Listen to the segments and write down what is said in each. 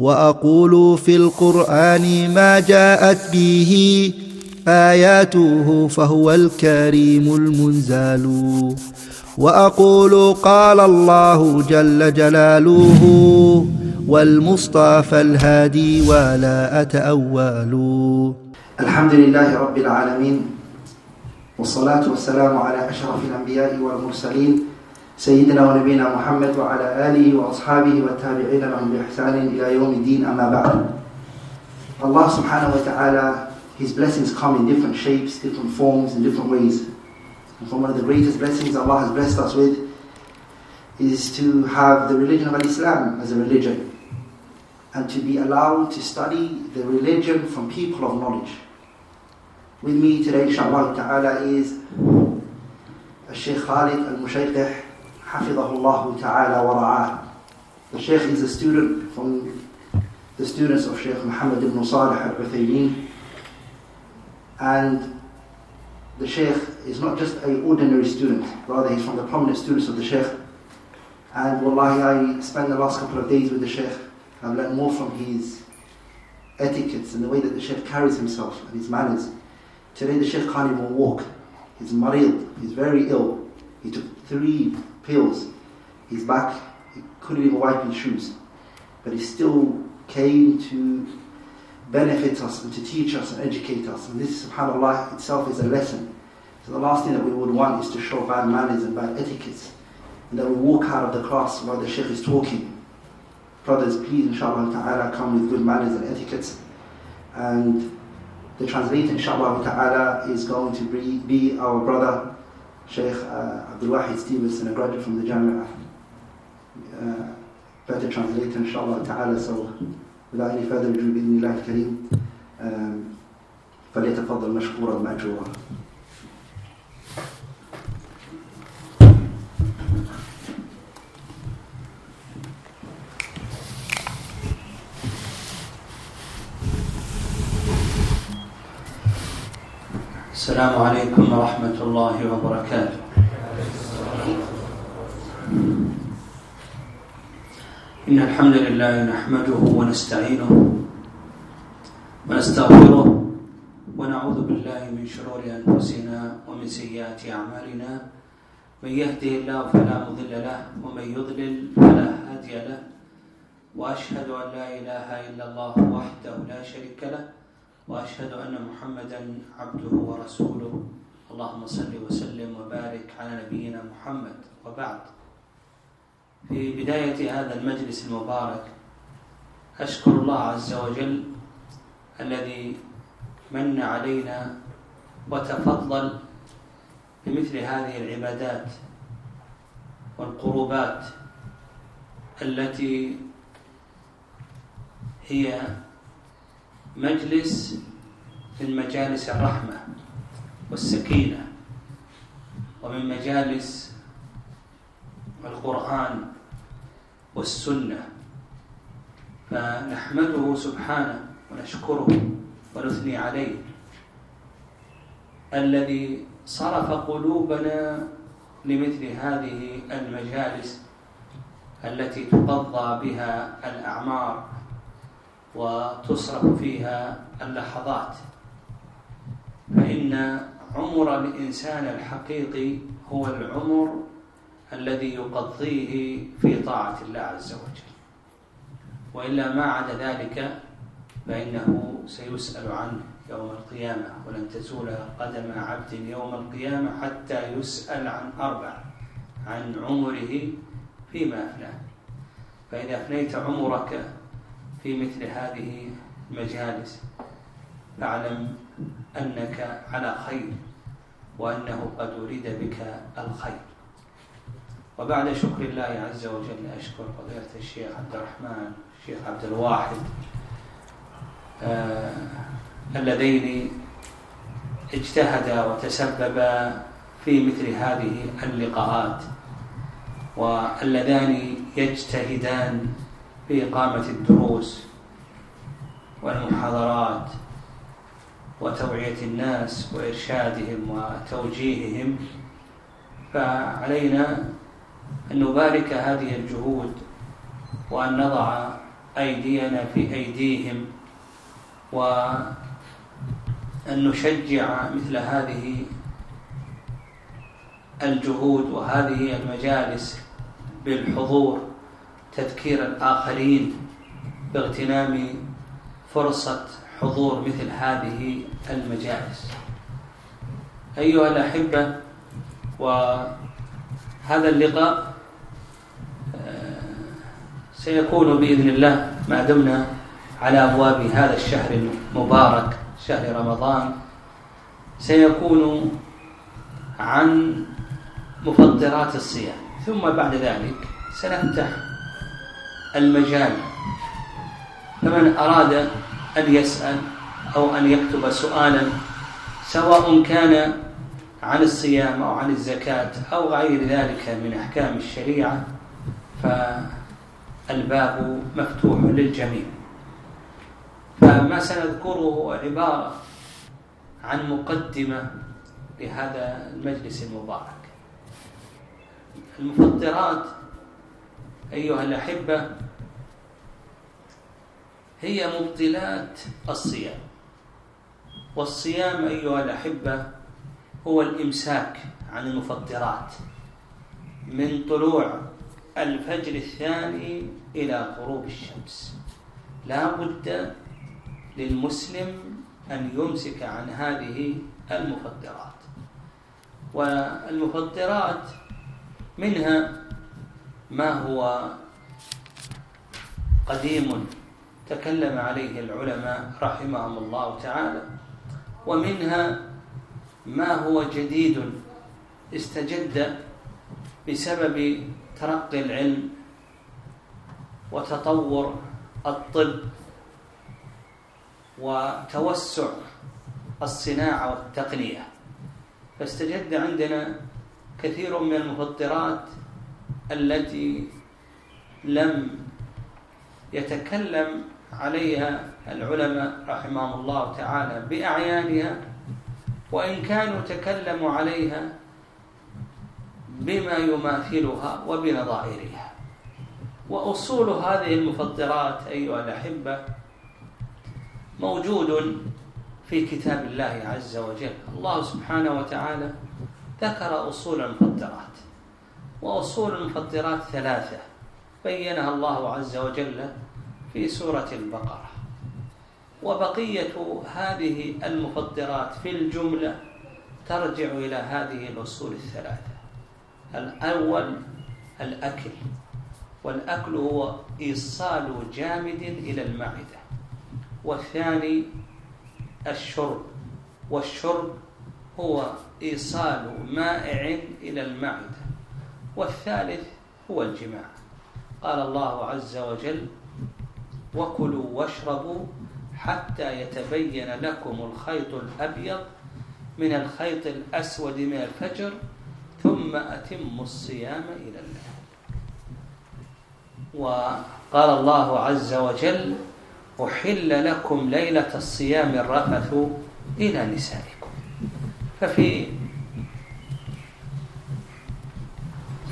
وأقول في القرآن ما جاءت به آياته فهو الكريم المنزال. وأقول قال الله جل جلاله والمصطفى الهادي ولا أتأول. الحمد لله رب العالمين والصلاة والسلام على أشرف الأنبياء والمرسلين سيدنا ونبينا محمد وعلى آله وأصحابه والتابعين لهم بإحسان إلى يوم الدين أما بعد Allah subhanahu wa ta'ala His blessings come in different shapes, different forms, in different ways. And from one of the greatest blessings Allah has blessed us with is to have the religion of Islam as a religion and to be allowed to study the religion from people of knowledge. With me today, inshallah ta'ala, is Sheikh Khalid al Mushayqih, Hafidahullah ta'ala wa. The Sheikh is a student from the students of Sheikh Muhammad ibn Salih al Uthaymeen. And the Sheikh is not just an ordinary student, rather, he's from the prominent students of the Sheikh. And wallahi, I spent the last couple of days with the Sheikh. I've learned more from his etiquettes and the way that the Sheikh carries himself and his manners. Today the Sheikh can't even walk. He's marid, he's very ill. He took three pills. He's back, he couldn't even wipe his shoes. But he still came to benefit us and to teach us and educate us. And this, subhanAllah, itself is a lesson. So the last thing that we would want is to show bad manners and bad etiquettes. And that we walk out of the class while the Sheikh is talking. Brothers, please, inshallah ta'ala, come with good manners and etiquettes. And the translator, inshallah ta'ala, is going to be our brother, Sheikh uh, Abdul Wahid Stevenson, a graduate from the Jamia. Uh, better translator, inshallah ta'ala. So, without any further ado, بإذن الله الكريم, um, فليتفضل مشكورا مأجورا. السلام عليكم ورحمة الله وبركاته. إن الحمد لله نحمده ونستعينه ونستغفره ونعوذ بالله من شرور أنفسنا ومن سيئات أعمالنا. من يهده الله فلا مضل له ومن يضلل فلا هادي له. وأشهد أن لا إله إلا الله وحده لا شريك له. وأشهد أن محمدا عبده ورسوله. اللهم صل وسلم وبارك على نبينا محمد. وبعد. في بداية هذا المجلس المبارك أشكر الله عز وجل الذي من علينا وتفضل بمثل هذه العبادات والقربات التي هي مجلس من مجالس الرحمة والسكينة ومن مجالس القرآن والسنة. فنحمده سبحانه ونشكره ونثني عليه. الذي صرف قلوبنا لمثل هذه المجالس التي تقضى بها الأعمار. وتصرف فيها اللحظات. فإن عمر الإنسان الحقيقي هو العمر الذي يقضيه في طاعة الله عز وجل. وإلا ما عدا ذلك فإنه سيسأل عنه يوم القيامة ولن تزول قدم عبد يوم القيامة حتى يسأل عن أربع عن عمره فيما أفناه. فإذا أفنيت عمرك في مثل هذه المجالس. فاعلم أنك على خير وأنه قد اريد بك الخير. وبعد شكر الله عز وجل أشكر فضيلة الشيخ عبد الرحمن الشيخ عبد الواحد آه اللذين اجتهدا وتسببا في مثل هذه اللقاءات واللذان يجتهدان في إقامة الدروس والمحاضرات وتوعية الناس وإرشادهم وتوجيههم فعلينا أن نبارك هذه الجهود وأن نضع أيدينا في أيديهم وأن نشجع مثل هذه الجهود وهذه المجالس بالحضور. تذكير الآخرين باغتنام فرصة حضور مثل هذه المجالس. أيها الأحبة وهذا اللقاء آه، سيكون بإذن الله ما دمنا على أبواب هذا الشهر المبارك شهر رمضان. سيكون عن مفطرات الصيام. ثم بعد ذلك سنفتح المجال. فمن أراد أن يسأل أو أن يكتب سؤالا سواء كان عن الصيام أو عن الزكاة أو غير ذلك من أحكام الشريعة فالباب مفتوح للجميع. فما سنذكره عبارة عن مقدمة لهذا المجلس المبارك. المفطرات أيها الأحبة هي مبطلات الصيام. والصيام أيها الأحبة هو الإمساك عن المفطرات من طلوع الفجر الثاني إلى غروب الشمس. لا بد للمسلم أن يمسك عن هذه المفطرات. والمفطرات منها ما هو قديم تكلم عليه العلماء رحمهم الله تعالى ومنها ما هو جديد استجد بسبب ترقي العلم وتطور الطب وتوسع الصناعة والتقنية. فاستجد عندنا كثير من المفطرات التي لم يتكلم عليها العلماء رحمهم الله تعالى بأعيانها وإن كانوا تكلموا عليها بما يماثلها وبنظائرها. وأصول هذه المفطرات أيها الأحبة موجود في كتاب الله عز وجل. الله سبحانه وتعالى ذكر أصول المفطرات وأصول المفطرات ثلاثة. بينها الله عز وجل في سورة البقرة. وبقية هذه المفطرات في الجملة ترجع إلى هذه الأصول الثلاثة. الأول الأكل. والأكل هو إيصال جامد إلى المعدة. والثاني الشرب. والشرب هو إيصال مائع إلى المعدة. والثالث هو الجماع. قال الله عز وجل وكلوا واشربوا حتى يتبين لكم الخيط الأبيض من الخيط الأسود من الفجر ثم أتموا الصيام إلى الليل. وقال الله عز وجل أحل لكم ليلة الصيام الرفث إلى نسائكم. ففي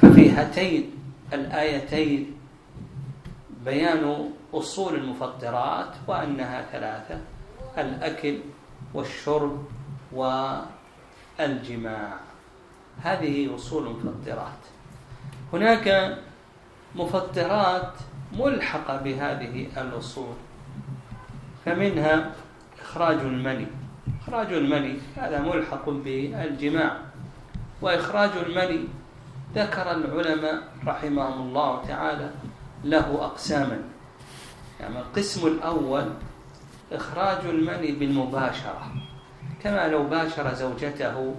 ففي هاتين الآيتين بيان أصول المفطرات وأنها ثلاثة الأكل والشرب والجماع. هذه أصول المفطرات. هناك مفطرات ملحقة بهذه الأصول فمنها إخراج المني. إخراج المني هذا ملحق بالجماع وإخراج المني ذكر العلماء رحمهم الله تعالى له أقساما. يعني القسم الأول إخراج المني بالمباشرة كما لو باشر زوجته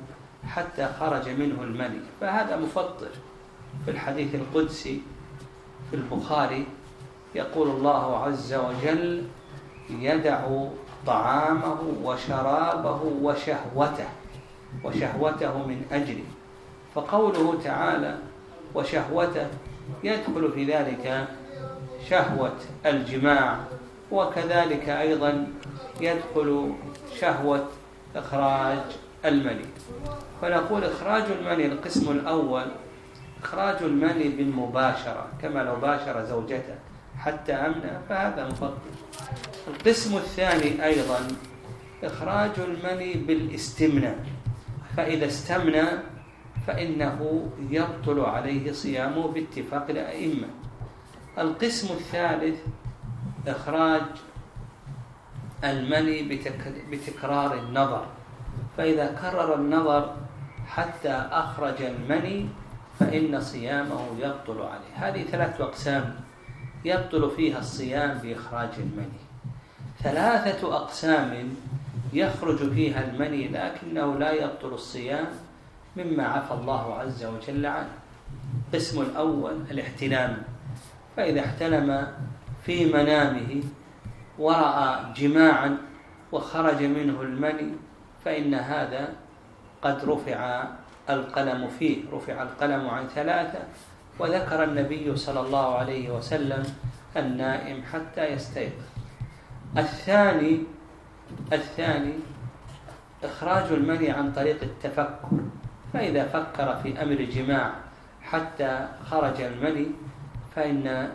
حتى خرج منه المني. فهذا مفطر في الحديث القدسي في البخاري يقول الله عز وجل يدع طعامه وشرابه وشهوته وشهوته من أجله. فقوله تعالى وشهوته يدخل في ذلك شهوة الجماع وكذلك أيضا يدخل شهوة إخراج المني. فنقول إخراج المني القسم الأول إخراج المني بالمباشرة كما لو باشر زوجته حتى أمنى فهذا مفضل. القسم الثاني أيضا إخراج المني بالاستمناء فإذا استمنى فإنه يبطل عليه صيامه باتفاق الأئمة. القسم الثالث إخراج المني بتكرار النظر. فإذا كرر النظر حتى أخرج المني فإن صيامه يبطل عليه. هذه ثلاث أقسام يبطل فيها الصيام بإخراج المني. ثلاثة أقسام يخرج فيها المني لكنه لا يبطل الصيام مما عفى الله عز وجل عنه. القسم الأول الاحتلام. فإذا احتلم في منامه ورأى جماعا وخرج منه المني فإن هذا قد رفع القلم فيه. رفع القلم عن ثلاثة. وذكر النبي صلى الله عليه وسلم النائم حتى يستيقظ. الثاني الثاني إخراج المني عن طريق التفكر. فإذا فكر في أمر جماع حتى خرج المني فإن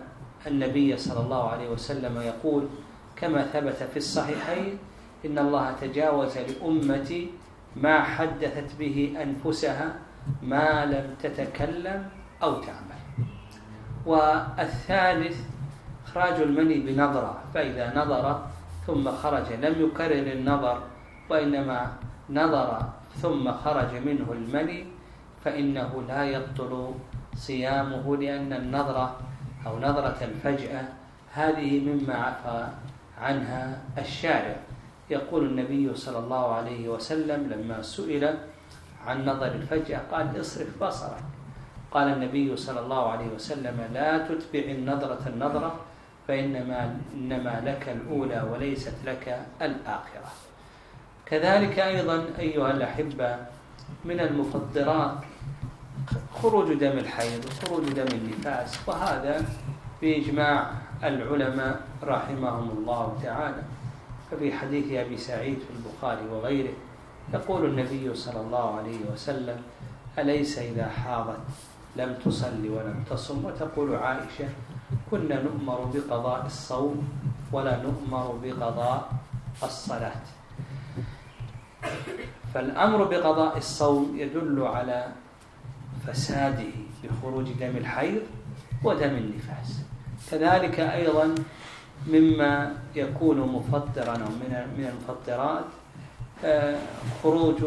النبي صلى الله عليه وسلم يقول كما ثبت في الصحيحين إن الله تجاوز لأمتي ما حدثت به أنفسها ما لم تتكلم أو تعمل. والثالث إخراج المني بنظرة فإذا نظر ثم خرج لم يكرر النظر وإنما نظر ثم خرج منه المني فإنه لا يبطل صيامه لأن النظرة أو نظرة الفجأة هذه مما عفى عنها الشارع. يقول النبي صلى الله عليه وسلم لما سئل عن نظر الفجأة قال اصرف بصرك. قال النبي صلى الله عليه وسلم لا تتبع النظرة النظرة فإنما إنما لك الأولى وليست لك الآخرة. كذلك أيضا أيها الأحبة من المفطرات خروج دم الحيض وخروج دم النفاس وهذا بإجماع العلماء رحمهم الله تعالى. ففي حديث أبي سعيد في البخاري وغيره يقول النبي صلى الله عليه وسلم أليس إذا حاضت لم تصلي ولم تصم؟ وتقول عائشة كنا نؤمر بقضاء الصوم ولا نؤمر بقضاء الصلاة. فالأمر بقضاء الصوم يدل على فساده بخروج دم الحيض ودم النفاس. كذلك أيضا مما يكون مفطرا أو من المفطرات آه، خروج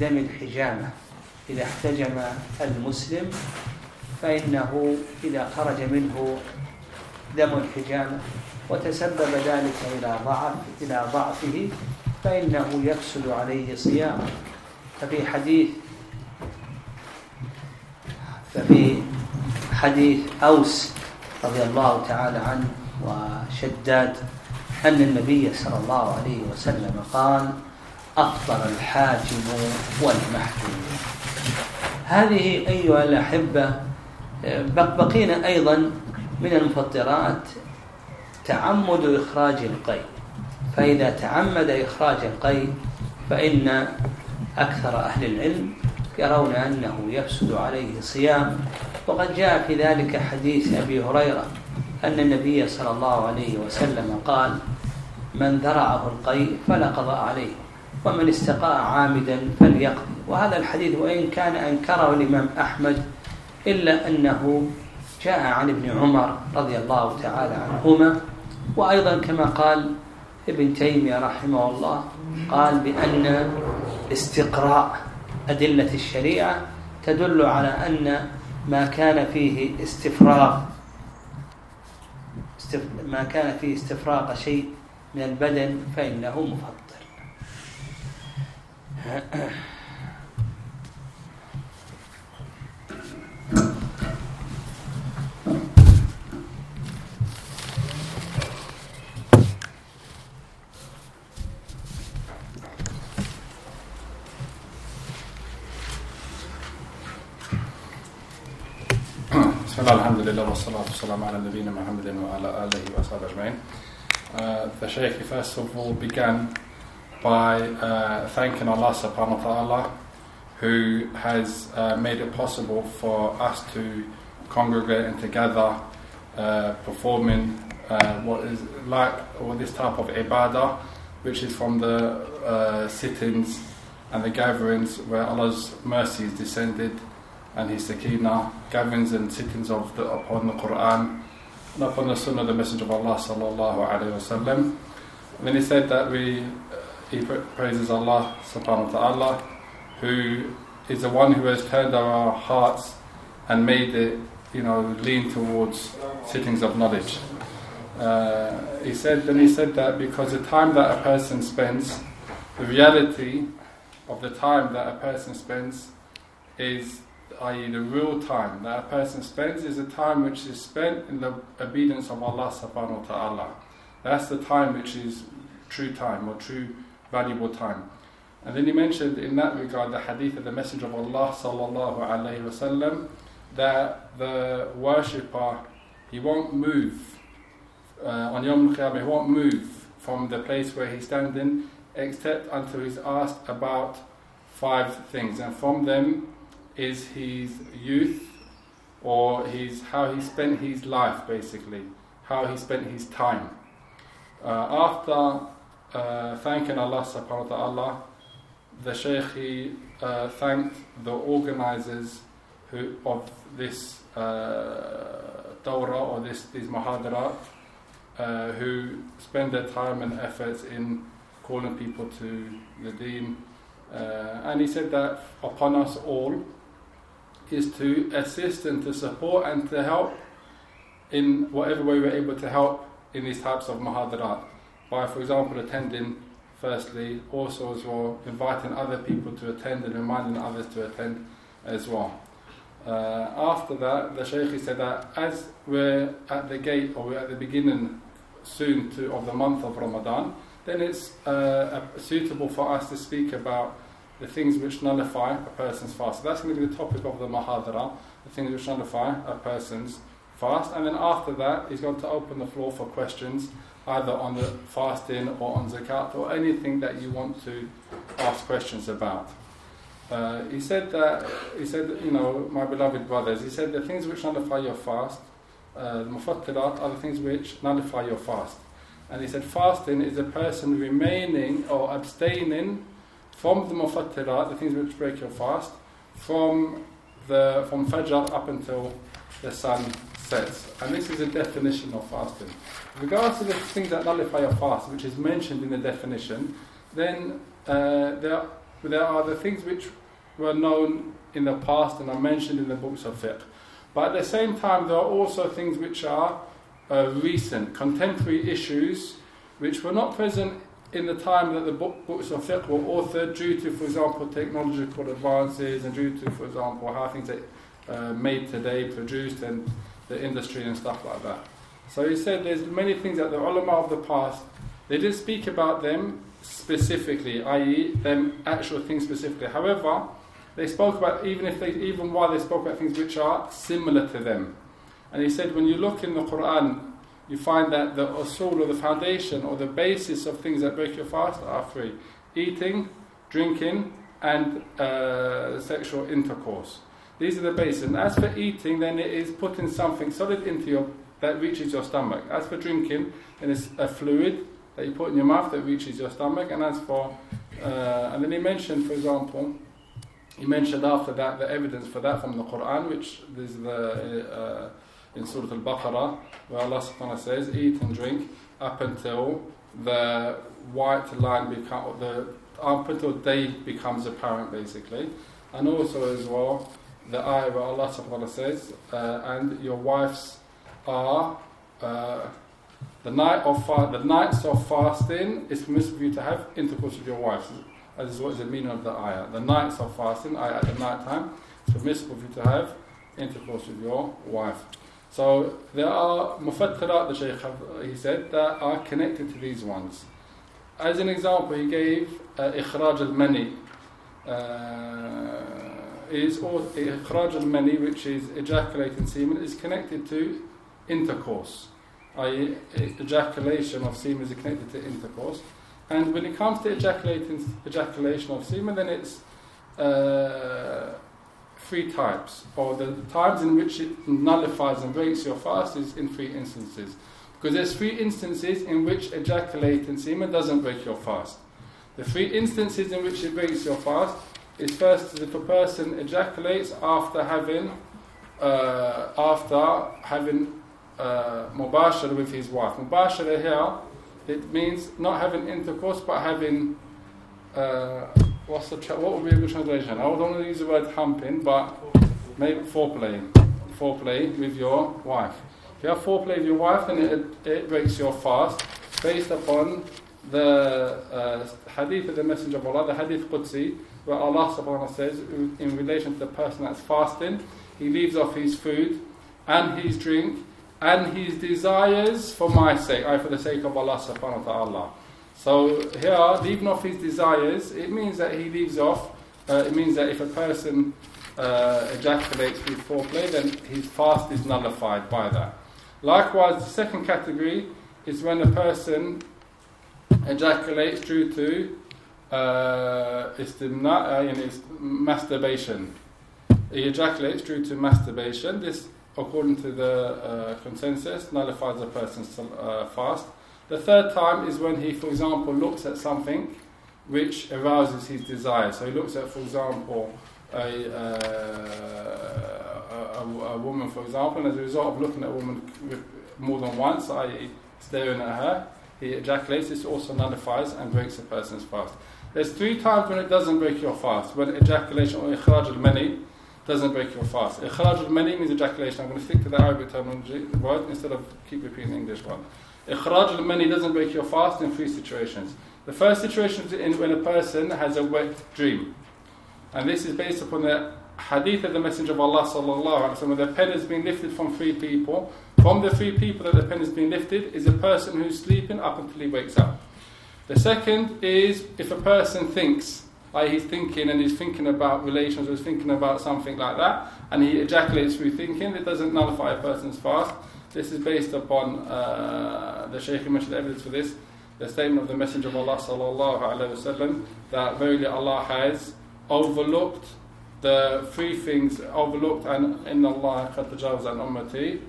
دم الحجامة. إذا احتجم المسلم فإنه إذا خرج منه دم الحجامة وتسبب ذلك إلى ضعف إلى ضعفه فإنه يفسد عليه صيامه ففي حديث ففي حديث أوس رضي الله تعالى عنه وشداد أن النبي صلى الله عليه وسلم قال أفطر الحاجم والمحجوم. هذه أيها الأحبة بقينا أيضا من المفطرات تعمد إخراج القيء فإذا تعمد إخراج القيء فإن أكثر أهل العلم يرون أنه يفسد عليه صيام. وقد جاء في ذلك حديث أبي هريرة أن النبي صلى الله عليه وسلم قال من ذرعه القيء فلا قضاء عليه ومن استقاء عامدا فليقضي وهذا الحديث وإن كان أنكره الإمام أحمد إلا أنه جاء عن ابن عمر رضي الله تعالى عنهما. وأيضا كما قال ابن تيمية رحمه الله قال بأن استقراء أدلة الشريعة تدل على أن ما كان فيه استفراغ ما كان فيه استفراغ شيء من البدن فإنه مفطر. Alhamdulillah wa salatu salam ala nabina Muhammadin wa ala alihi wa. Uh, the Shaykh first of all began by uh, thanking Allah subhanahu wa ta'ala who has uh, made it possible for us to congregate and together uh, performing uh, what is like, or this type of ibadah, which is from the uh, sittings and the gatherings where Allah's mercy is descended and His sakina, gatherings and sittings of the, upon the Quran and upon the Sunnah the Messenger of Allah sallallahu alaihi wasallam. Then he said that we, he praises Allah subhanahu wa ta'ala, who is the one who has turned our hearts and made it, you know, lean towards sittings of knowledge. Uh, he said, then he said that because the time that a person spends, the reality of the time that a person spends is, i.e., the real time that a person spends is the time which is spent in the obedience of Allah subhanahu wa ta'ala. That's the time which is true time or true valuable time. And then he mentioned in that regard the hadith of the Messenger of Allah sallallahu alayhi wasallam that the worshipper he won't move uh, on Yom Qiyamah, he won't move from the place where he's standing except until he's asked about five things, and from them is his youth or his how he spent his life, basically, how he spent his time. Uh, after uh, thanking Allah subhanahu wa ta'ala, the Shaykh he uh, thanked the organizers who, of this uh, or this, these muhadarat uh, who spend their time and efforts in calling people to the deen. Uh, and he said that upon us all is to assist and to support and to help in whatever way we're able to help in these types of muhadarat. By, for example, attending firstly, also as well, inviting other people to attend and reminding others to attend as well. Uh, after that, the Shaykh said that as we're at the gate or we're at the beginning soon to, of the month of Ramadan, then it's uh, suitable for us to speak about the things which nullify a person's fast. So that's going to be the topic of the Mahadara, the things which nullify a person's fast. And then after that, he's going to open the floor for questions, either on the fasting or on zakat or anything that you want to ask questions about. Uh, he said that he said, you know, my beloved brothers, he said the things which nullify your fast, uh, the mufattirat, are the things which nullify your fast. And he said fasting is a person remaining or abstaining from the mufattirat, the things which break your fast, from the from fajr up until the sun sets. And this is a definition of fasting. With regards to the things that nullify your fast, which is mentioned in the definition, then uh, there, there are the things which were known in the past and are mentioned in the books of fiqh. But at the same time, there are also things which are uh, recent, contemporary issues, which were not present in the time that the book, books of fiqh were authored, due to, for example, technological advances and due to, for example, how things are uh, made today, produced, and the industry and stuff like that. So he said there's many things that the ulama of the past, they didn't speak about them specifically, i.e., them actual things specifically. However, they spoke about even if they even while they spoke about things which are similar to them. And he said when you look in the Quran, you find that the usul or the foundation or the basis of things that break your fast are three: eating, drinking, and uh, sexual intercourse. These are the bases. And as for eating, then it is putting something solid into your that reaches your stomach. As for drinking, then it's a fluid that you put in your mouth that reaches your stomach. And as for uh, and then he mentioned, for example, he mentioned after that the evidence for that from the Quran, which is the uh, in Surah Al-Baqarah, where Allah subhanahu says, eat and drink up until the white line become the up until day becomes apparent, basically, and also as well the ayah where Allah subhanahu says, uh, and your wives are. Uh, the night of fa- the nights of fasting is permissible for you to have intercourse with your wives. That is what is the meaning of the ayah. The nights of fasting, ayah at the night time, it's permissible for you to have intercourse with your wife. So there are mufattirat, the Shaykh he said, that are connected to these ones. As an example, he gave uh, ikhraj al-mani. Uh, ikhraj al-mani, which is ejaculating semen, is connected to intercourse. I.e., ejaculation of semen is connected to intercourse. And when it comes to ejaculating, ejaculation of semen, then it's uh, three types, or the times in which it nullifies and breaks your fast is in three instances. Because there's three instances in which ejaculating semen doesn't break your fast. The three instances in which it breaks your fast is first if a person ejaculates after having uh, after having uh, mubashara with his wife. Mubashara here, it means not having intercourse but having uh, what's the tra- what would be a good translation? I would only use the word humping, but maybe foreplay, foreplay with your wife. If you have foreplay with your wife, then it, it breaks your fast based upon the uh, hadith of the Messenger of Allah, the hadith Qudsi, where Allah subhanahu wa ta'ala says in relation to the person that's fasting, he leaves off his food and his drink and his desires for my sake, I for the sake of Allah subhanahu wa ta'ala. So here, leaving off his desires, it means that he leaves off, uh, it means that if a person uh, ejaculates with foreplay, then his fast is nullified by that. Likewise, the second category is when a person ejaculates due to uh, istimna, uh, masturbation. He ejaculates due to masturbation. This, according to the uh, consensus, nullifies a person's uh, fast. The third time is when he, for example, looks at something which arouses his desire. So he looks at, for example, a, uh, a, a, woman, for example, and as a result of looking at a woman more than once, i.e., staring at her, he ejaculates. This also nullifies and breaks a person's fast. There's three times when it doesn't break your fast. When ejaculation or ikhraj al-mani doesn't break your fast. Ikhraj al-mani means ejaculation. I'm going to stick to the Arabic terminology word instead of keep repeating English one. Ikhraj al-mani doesn't break your fast in three situations. The first situation is when a person has a wet dream. And this is based upon the hadith of the Messenger of Allah sallallahu alaihi wasallam. The pen has been lifted from three people. From the three people that the pen has been lifted is a person who's sleeping up until he wakes up. The second is if a person thinks, like he's thinking and he's thinking about relations or he's thinking about something like that, and he ejaculates through thinking, it doesn't nullify a person's fast. This is based upon uh, the Shaykh mentioned evidence for this, the statement of the Messenger of Allah sallallahu alaihi wasallam that verily Allah has overlooked the three things overlooked and in Allah qad tajawaz ummati.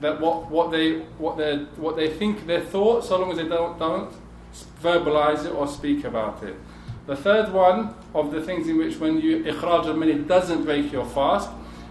That what, what they what they what they think their thoughts, so long as they don't don't verbalize it or speak about it. The third one of the things in which when you ikhraj al doesn't break your fast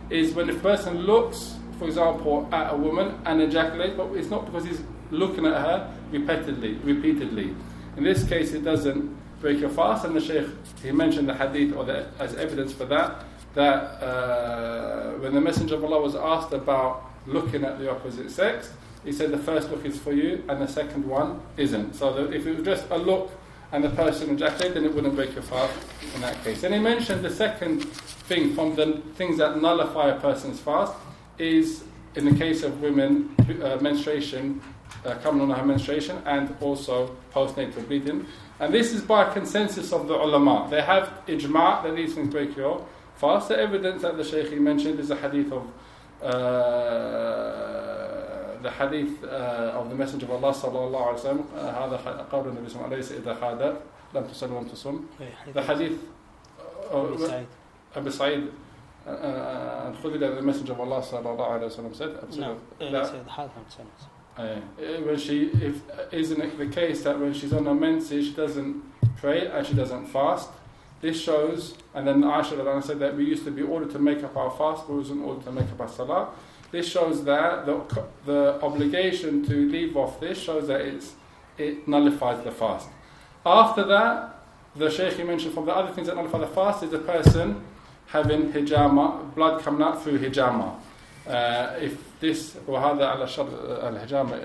is when the person looks, for example, at a woman and ejaculates, but it's not because he's looking at her repeatedly, repeatedly. In this case, it doesn't break your fast, and the Shaykh he mentioned the hadith or the, as evidence for that that uh, when the Messenger of Allah was asked about looking at the opposite sex, he said the first look is for you and the second one isn't. So if it was just a look and the person ejaculated, then it wouldn't break your fast in that case. And he mentioned the second thing from the things that nullify a person's fast is in the case of women, uh, menstruation, uh, coming on her menstruation, and also postnatal bleeding. And this is by consensus of the ulama. They have ijma' that these things break your fast. The evidence that the Shaykh mentioned is a hadith of uh, the hadith uh, of the Messenger of Allah sallallahu alaihi wasallam. Uh, هذا قول النبي صلى الله عليه وسلم إذا خاد لم تصل ولم تصم. إيه، حديث The hadith أبي of سعيد. Abu Sa'id uh, uh, الخدري that the Messenger of Allah sallallahu alaihi wasallam said. نعم إيه، that- سيد حاتم سنة. Uh, when she, if isn't it the case that when she's on her menses, she doesn't pray and she doesn't fast? This shows, and then Aisha radiallahu anha said that we used to be ordered to make up our fast, but we wasn't ordered to make up our salah. This shows that the, the obligation to leave off this shows that it's, it nullifies the fast. After that, the Shaykh he mentioned from the other things that nullify the fast is the person having hijama, blood coming out through hijama. Uh, if this وهذا على شر الحجامة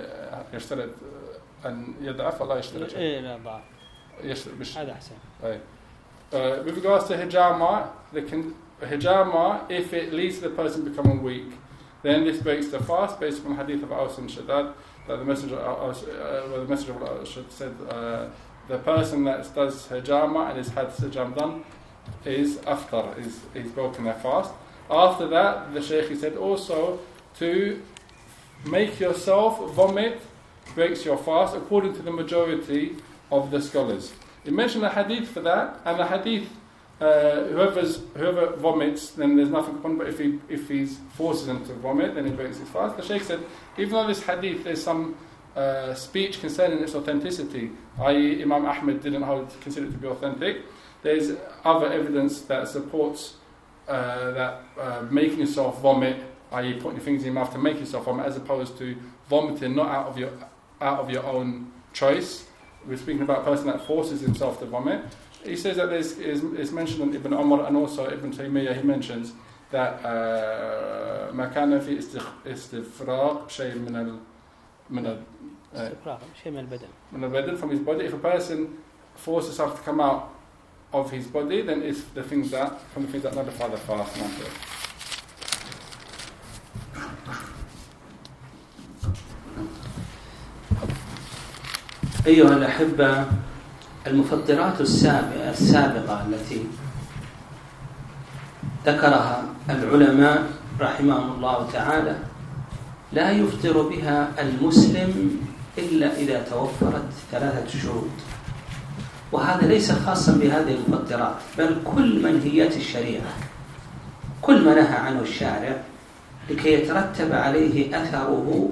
يشترط أن يضعف ولا يشترط إيه لا ضعف يشترط مش هذا أحسن. Right. Uh, with regards to hijama, the con- hijama, if it leads to the person becoming weak, then this breaks the fast based on the hadith of Aus and Shaddad that the messenger, uh, the messenger of Allah said uh, the person that does hijama and has had hijam done is aftar, is is broken their fast. After that, the Shaykh he said also to make yourself vomit breaks your fast according to the majority of the scholars. He mentioned a hadith for that, and the hadith uh, whoever's, whoever vomits, then there's nothing upon. But if he if he forces him to vomit, then he breaks his fast. The Sheikh said, even though this hadith there's some uh, speech concerning its authenticity, i.e., Imam Ahmed didn't hold consider it to be authentic. There's other evidence that supports uh, that uh, making yourself vomit, i.e., putting your fingers in your mouth to make yourself vomit, as opposed to vomiting not out of your out of your own choice. We're speaking about a person that forces himself to vomit He says that there's is, is mentioned in Ibn Umar and also Ibn Taymiyyah. He mentions that ما كان في استفراغ شيء من ال من ال شيء من البدن من البدن from his body. If a person forces himself to come out of his body, then it's the things that from the things that nullify the fast. أيها الأحبة المفطرات السابقة, السابقة التي ذكرها العلماء رحمهم الله تعالى لا يفطر بها المسلم إلا إذا توفرت ثلاثة شروط وهذا ليس خاصا بهذه المفطرات بل كل منهيات الشريعة. كل ما نهى عنه الشارع لكي يترتب عليه أثره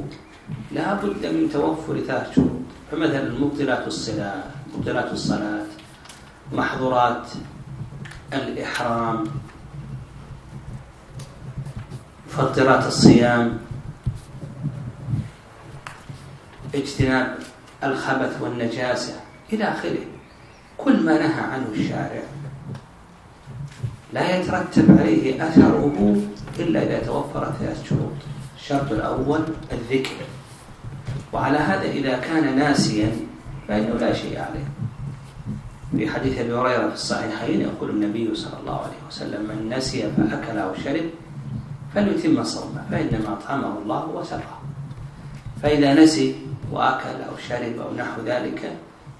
لا بد من توفر ثلاث شروط فمثلا مبطلات الصلاة مبطلات الصلاة محظورات الإحرام مفطرات الصيام اجتناب الخبث والنجاسة إلى آخره. كل ما نهى عنه الشارع لا يترتب عليه أثره إلا إذا توفرت ثلاث شروط الشرط الأول الذكر. وعلى هذا إذا كان ناسيا فإنه لا شيء عليه. في حديث أبي هريرة في الصحيحين يقول النبي صلى الله عليه وسلم من نسي فأكل أو شرب فليتم صومه فإنما أطعمه الله وسقاه فإذا نسي وأكل أو شرب أو نحو ذلك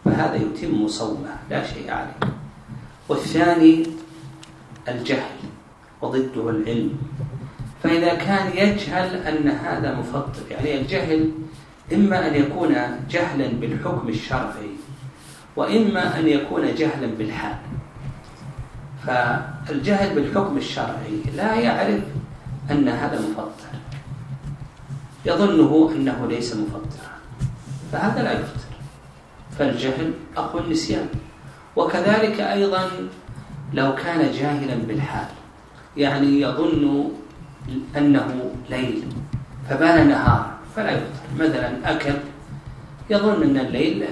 فهذا يتم صومه لا شيء عليه. والثاني الجهل وضده العلم. فإذا كان يجهل أن هذا مفطر يعني الجهل إما أن يكون جهلا بالحكم الشرعي وإما أن يكون جهلا بالحال. فالجهل بالحكم الشرعي لا يعرف أن هذا مفطر. يظنه أنه ليس مفطرا فهذا لا يفطر. فالجهل أخو النسيان. وكذلك أيضا لو كان جاهلا بالحال يعني يظن أنه ليل فبان نهار. فلا يفطر مثلا أكل يظن أن الليل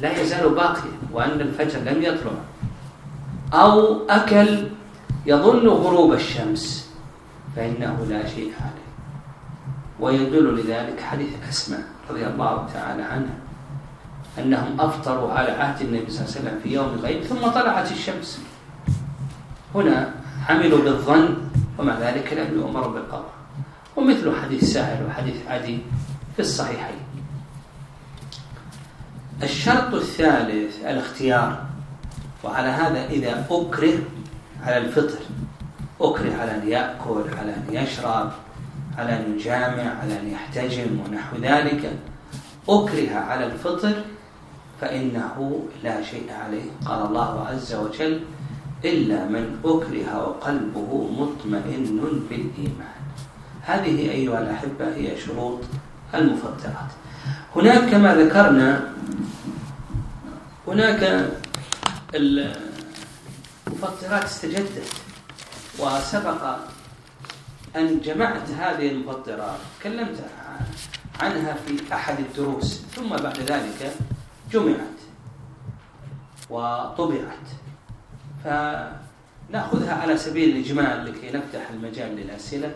لا يزال باقيا وأن الفجر لم يطلع. أو أكل يظن غروب الشمس فإنه لا شيء عليه. ويدل لذلك حديث أسماء رضي الله تعالى عنها أنهم أفطروا على عهد النبي صلى الله عليه وسلم في يوم الغيب ثم طلعت الشمس. هنا عملوا بالظن ومع ذلك لم يؤمروا بالقضاء. ومثل حديث سهل وحديث عدي في الصحيحين. الشرط الثالث الاختيار وعلى هذا إذا أكره على الفطر أكره على أن يأكل على أن يشرب على أن يجامع على أن يحتجم ونحو ذلك أكره على الفطر فإنه لا شيء عليه. قال الله عز وجل إلا من أكره وقلبه مطمئن بالإيمان. هذه أيها الأحبة هي شروط المفطرات. هناك كما ذكرنا هناك المفطرات استجدت وسبق أن جمعت هذه المفطرات تكلمت عنها في أحد الدروس ثم بعد ذلك جمعت وطبعت. فنأخذها على سبيل الإجمال لكي نفتح المجال للأسئلة.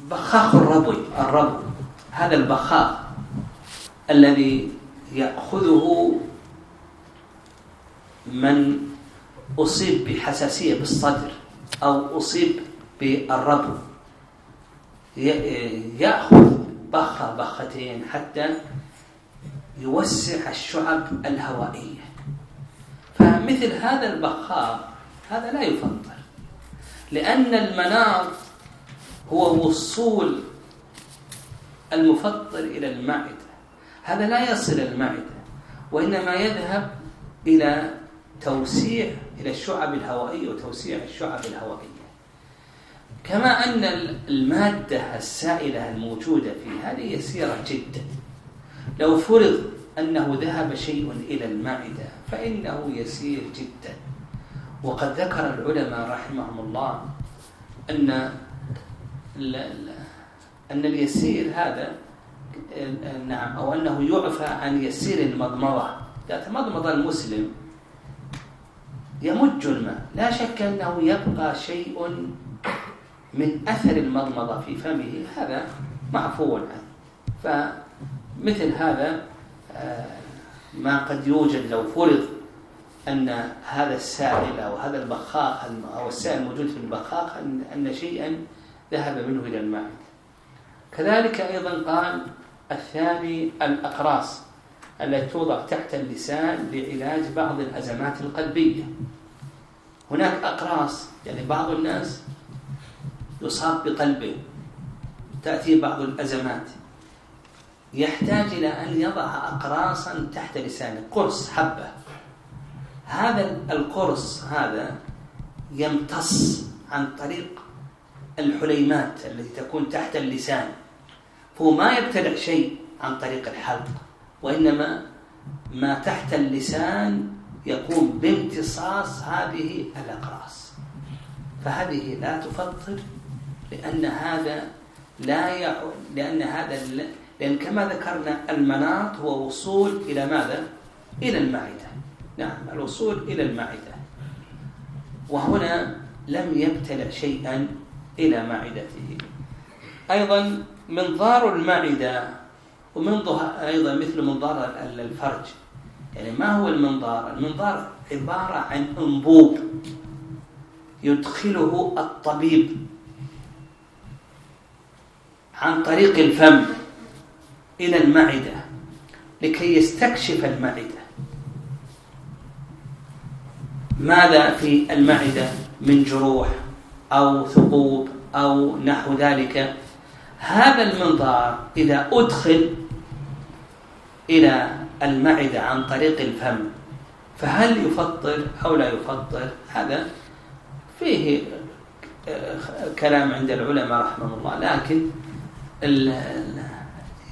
بخاخ الربو الربو هذا البخاخ الذي يأخذه من أصيب بحساسية بالصدر أو أصيب بالربو يأخذ بخة بختين حتى يوسع الشعب الهوائية فمثل هذا البخاخ هذا لا يفضل لأن المناط هو وصول المفطر إلى المعدة. هذا لا يصل المعدة وإنما يذهب إلى توسيع إلى الشعب الهوائية وتوسيع الشعب الهوائية كما أن المادة السائلة الموجودة فيه هذه يسيرة جدا لو فرض أنه ذهب شيء إلى المعدة فإنه يسير جدا. وقد ذكر العلماء رحمهم الله أن أن اليسير هذا نعم أو أنه يعفى عن يسير المضمضة يتمضمض المسلم يمج الماء. لا شك أنه يبقى شيء من أثر المضمضة في فمه. هذا معفو عنه. فمثل هذا آه، ما قد يوجد لو فرض أن هذا السائل أو هذا البخاخ أو السائل الموجود في البخاخ أن شيئا ذهب منه إلى الماء كذلك أيضا قال الثاني الأقراص التي توضع تحت اللسان لعلاج بعض الأزمات القلبية. هناك أقراص يعني بعض الناس يصاب بقلبه تأتي بعض الأزمات. يحتاج إلى أن يضع أقراصا تحت لسانه قرص حبة. هذا القرص هذا يمتص عن طريق الحليمات التي تكون تحت اللسان. هو ما يبتلع شيء عن طريق الحلق وإنما ما تحت اللسان يقوم بامتصاص هذه الأقراص. فهذه لا تفطر لأن هذا لا يعود لأن هذا لأن كما ذكرنا المناط هو وصول إلى ماذا؟ إلى المعدة. نعم الوصول إلى المعدة. وهنا لم يبتلع شيئا إلى معدته. أيضا منظار المعدة ومنظر أيضا مثل منظار الفرج. يعني ما هو المنظار؟ المنظار عبارة عن أنبوب يدخله الطبيب عن طريق الفم إلى المعدة لكي يستكشف المعدة. ماذا في المعدة من جروح؟ أو ثقوب أو نحو ذلك. هذا المنظار إذا أدخل إلى المعدة عن طريق الفم فهل يفطر أو لا يفطر؟ هذا فيه آه، كلام عند العلماء رحمه الله لكن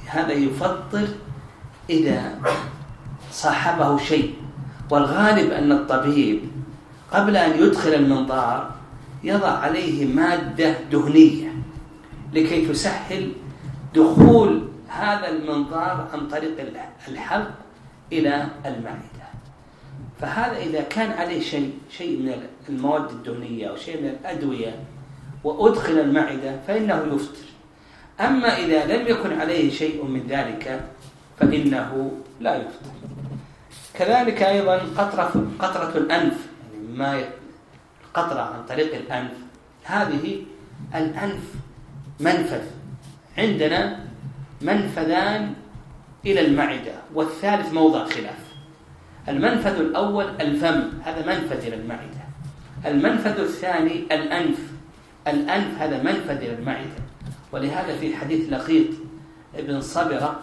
هذا يفطر إذا صاحبه شيء. والغالب أن الطبيب قبل أن يدخل المنظار يضع عليه مادة دهنية لكي تسهل دخول هذا المنظار عن طريق الحلق إلى المعدة. فهذا إذا كان عليه شيء شيء من المواد الدهنية أو شيء من الأدوية وأدخل المعدة فإنه يفطر أما إذا لم يكن عليه شيء من ذلك فإنه لا يفطر كذلك أيضا قطرة قطرة الأنف يعني ما قطرة عن طريق الأنف. هذه الأنف منفذ. عندنا منفذان إلى المعدة والثالث موضع خلاف. المنفذ الأول الفم هذا منفذ إلى المعدة. المنفذ الثاني الأنف. الأنف هذا منفذ إلى المعدة. ولهذا في حديث لقيط ابن صبرة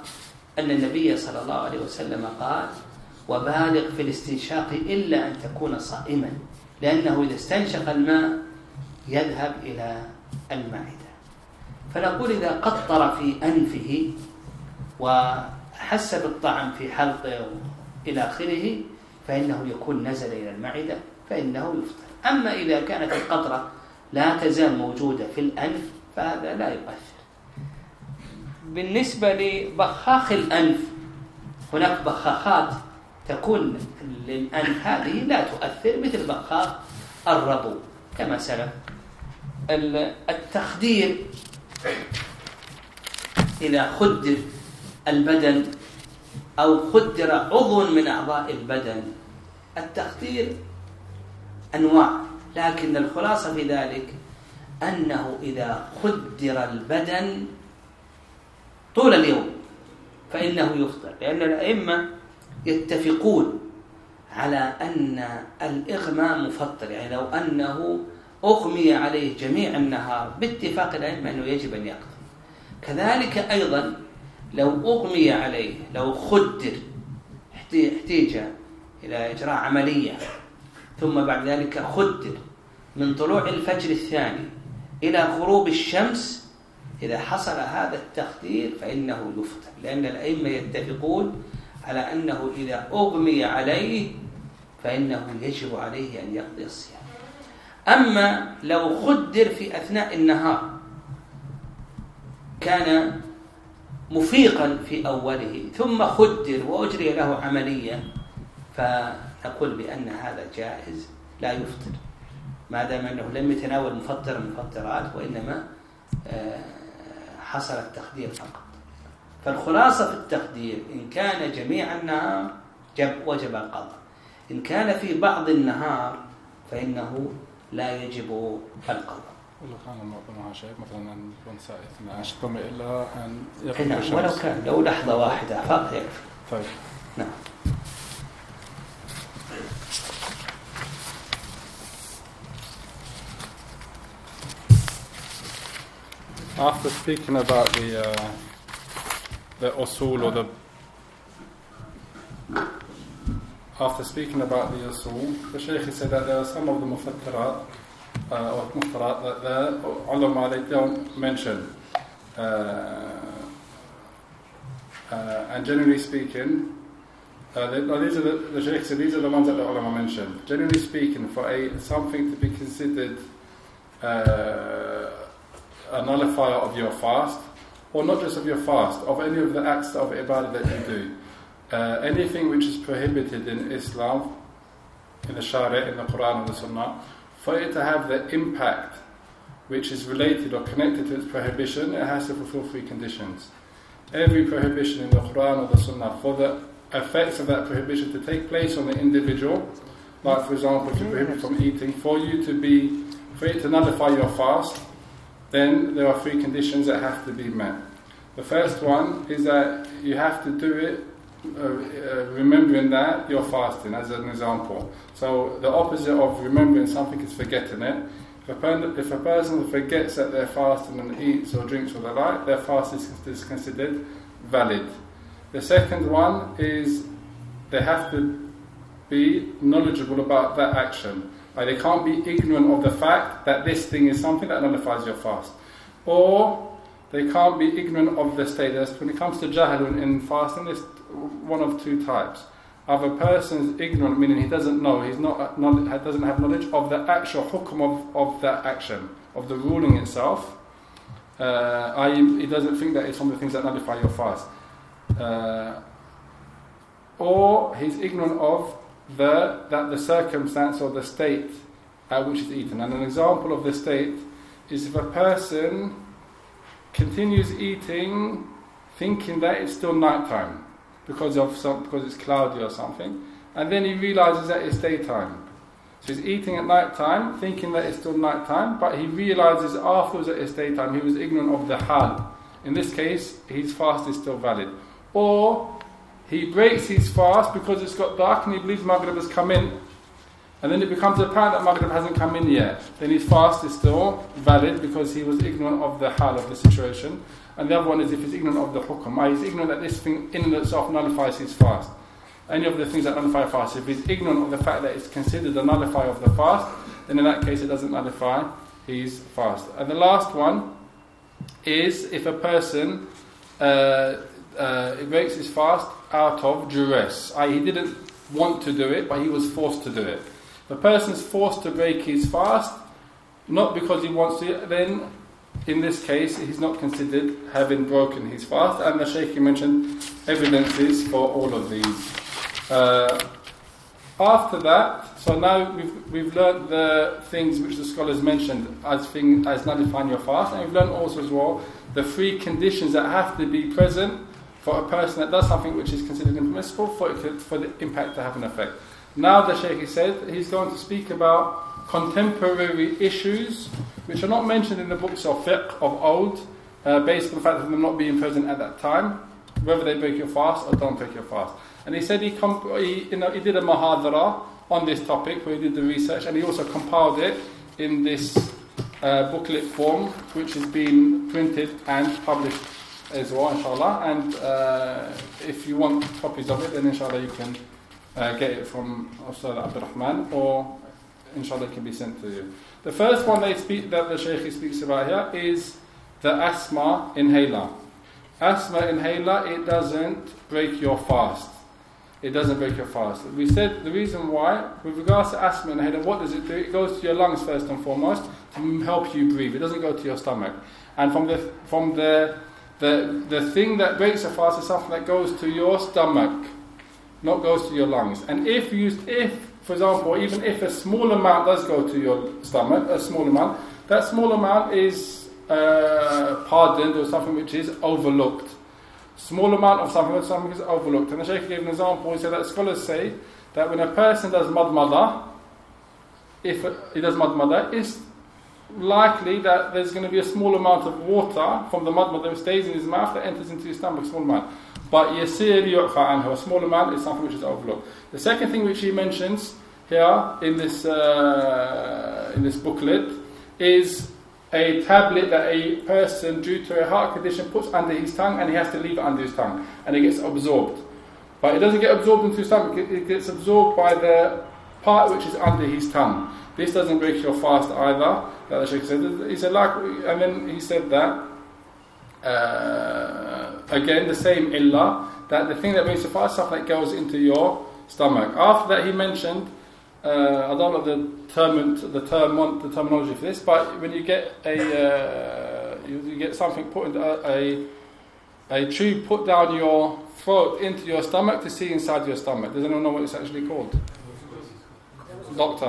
أن النبي صلى الله عليه وسلم قال وبالغ في الاستنشاق إلا أن تكون صائما. لأنه إذا استنشق الماء يذهب إلى المعدة. فنقول إذا قطر في أنفه وحس بالطعم في حلقه إلى آخره فإنه يكون نزل إلى المعدة فإنه يفطر. أما إذا كانت القطرة لا تزال موجودة في الأنف فهذا لا يؤثر. بالنسبة لبخاخ الأنف هناك بخاخات تكون للأنف هذه لا تؤثر مثل بخاخ الربو كما سلف. التخدير إذا خدر البدن أو خدر عضو من أعضاء البدن. التخدير أنواع لكن الخلاصة في ذلك أنه إذا خدر البدن طول اليوم فإنه يفطر لأن الأئمة يتفقون على أن الإغماء مفطر يعني لو أنه أغمي عليه جميع النهار باتفاق الأئمة أنه يجب أن يقضي. كذلك أيضا لو أغمي عليه لو خدر احتيج إلى إجراء عملية ثم بعد ذلك خدر من طلوع الفجر الثاني إلى غروب الشمس إذا حصل هذا التخدير فإنه يفطر لأن الأئمة يتفقون على أنه إذا أغمي عليه فإنه يجب عليه أن يقضي الصيام. أما لو خدر في أثناء النهار كان مفيقا في أوله ثم خدر وأجري له عملية فنقول بأن هذا جائز لا يفطر. ما دام أنه لم يتناول مفطر المفطرات وإنما آه، حصل التخدير فقط. فالخلاصة في التخدير إن كان جميع النهار جب وجب القضاء. إن كان في بعض النهار فإنه لا يجب القضاء. ولو كان معظمها شيء مثلا أن يكون ساعة 12 ثم إلا أن يغرب نعم ولو كان لو لحظة واحدة فقط يكفي طيب. نعم. After speaking about the uh, the usul or the after speaking about the usul, the Shaykh said that there are some of the mufattirat uh, or muhtarat that the ulama they don't mention. Uh, uh, and generally speaking, uh, these are the, the Shaykh said these are the ones that the ulama mentioned. Generally speaking, for a something to be considered uh, a nullifier of your fast, or not just of your fast, of any of the acts of ibadah that you do. Uh, anything which is prohibited in Islam, in the Sharia, in the Quran, and the Sunnah, for it to have the impact which is related or connected to its prohibition, it has to fulfill three conditions. Every prohibition in the Quran or the Sunnah, for the effects of that prohibition to take place on the individual, like for example, to you're prohibited from eating, for you to be, for it to nullify your fast, then there are three conditions that have to be met. The first one is that you have to do it uh, uh, remembering that you're fasting, as an example. So the opposite of remembering something is forgetting it. If a, per- if a person forgets that they're fasting and eats or drinks or the like, their fast is, is considered valid. The second one is they have to be knowledgeable about that action. They can't be ignorant of the fact that this thing is something that nullifies your fast. Or they can't be ignorant of the status. When it comes to jahal in, in fasting, there's one of two types. Either a person is ignorant, meaning he doesn't know, he's not, doesn't have knowledge of the actual hukum of, of that action, of the ruling itself. Uh, i.e., he doesn't think that it's one of the things that nullify your fast. Uh, or he's ignorant of the, that the circumstance or the state at which it's eaten. And an example of the state is if a person continues eating thinking that it's still nighttime because of some, because it's cloudy or something, and then he realizes that it's daytime. So he's eating at night time, thinking that it's still night time, but he realizes afterwards that it's daytime. He was ignorant of the hal. In this case, his fast is still valid. Or he breaks his fast because it's got dark and he believes Maghrib has come in. And then it becomes apparent that Maghrib hasn't come in yet. Then his fast is still valid because he was ignorant of the hal of the situation. And the other one is if he's ignorant of the hukum. He's ignorant that this thing in and itself nullifies his fast. Any of the things that nullify fast. If he's ignorant of the fact that it's considered a nullifier of the fast, then in that case it doesn't nullify his fast. And the last one is if a person uh, uh, breaks his fast out of duress, i.e., he didn't want to do it, but he was forced to do it. The a person is forced to break his fast, not because he wants to, then in this case he's not considered having broken his fast, and the Shaykh mentioned evidences for all of these. Uh, after that, so now we've, we've learned the things which the scholars mentioned as, thing, as nullifying your fast, and we've learned also as well the three conditions that have to be present for a person that does something which is considered impermissible for, it for the impact to have an effect. Now the Shaykh said he's going to speak about contemporary issues which are not mentioned in the books of fiqh of old, uh, based on the fact of them not being present at that time, whether they break your fast or don't break your fast. And he said he, comp- he, you know, he did a mahadra on this topic where he did the research and he also compiled it in this uh, booklet form which has been printed and published as well inshallah and uh, if you want copies of it then inshallah you can uh, get it from Ustad Abdul Rahman or inshallah it can be sent to you. The first one they speak, that the Shaykh speaks about here is the asthma inhaler. Asthma inhaler, it doesn't break your fast. It doesn't break your fast. We said the reason why, with regards to asthma inhaler, what does it do? It goes to your lungs first and foremost to help you breathe. It doesn't go to your stomach. And from the from the the the thing that breaks the fast is something that goes to your stomach, not goes to your lungs. And if you if for example, even if a small amount does go to your stomach, a small amount, that small amount is uh, pardoned or something which is overlooked. Small amount of something something is overlooked. And the Shaykh gave an example. He said that scholars say that when a person does madmada, if he does madmada, likely that there's going to be a small amount of water from the madmada that stays in his mouth that enters into his stomach, small amount. But yasir yu'fa anhu, a small amount is something which is overlooked. The second thing which he mentions here in this uh, in this booklet is a tablet that a person due to a heart condition puts under his tongue and he has to leave it under his tongue and it gets absorbed. But it doesn't get absorbed into his stomach, it gets absorbed by the part which is under his tongue. This doesn't break your fast either. That the Sheikh said. He said like, and then he said that uh, again the same illah that the thing that breaks your fast stuff that goes into your stomach. After that, he mentioned. Uh, I don't know the term, the term, the terminology for this, but when you get a, uh, you, you, get something put in a, a, a tube put down your throat into your stomach to see inside your stomach. Does anyone know what it's actually called? Doctor,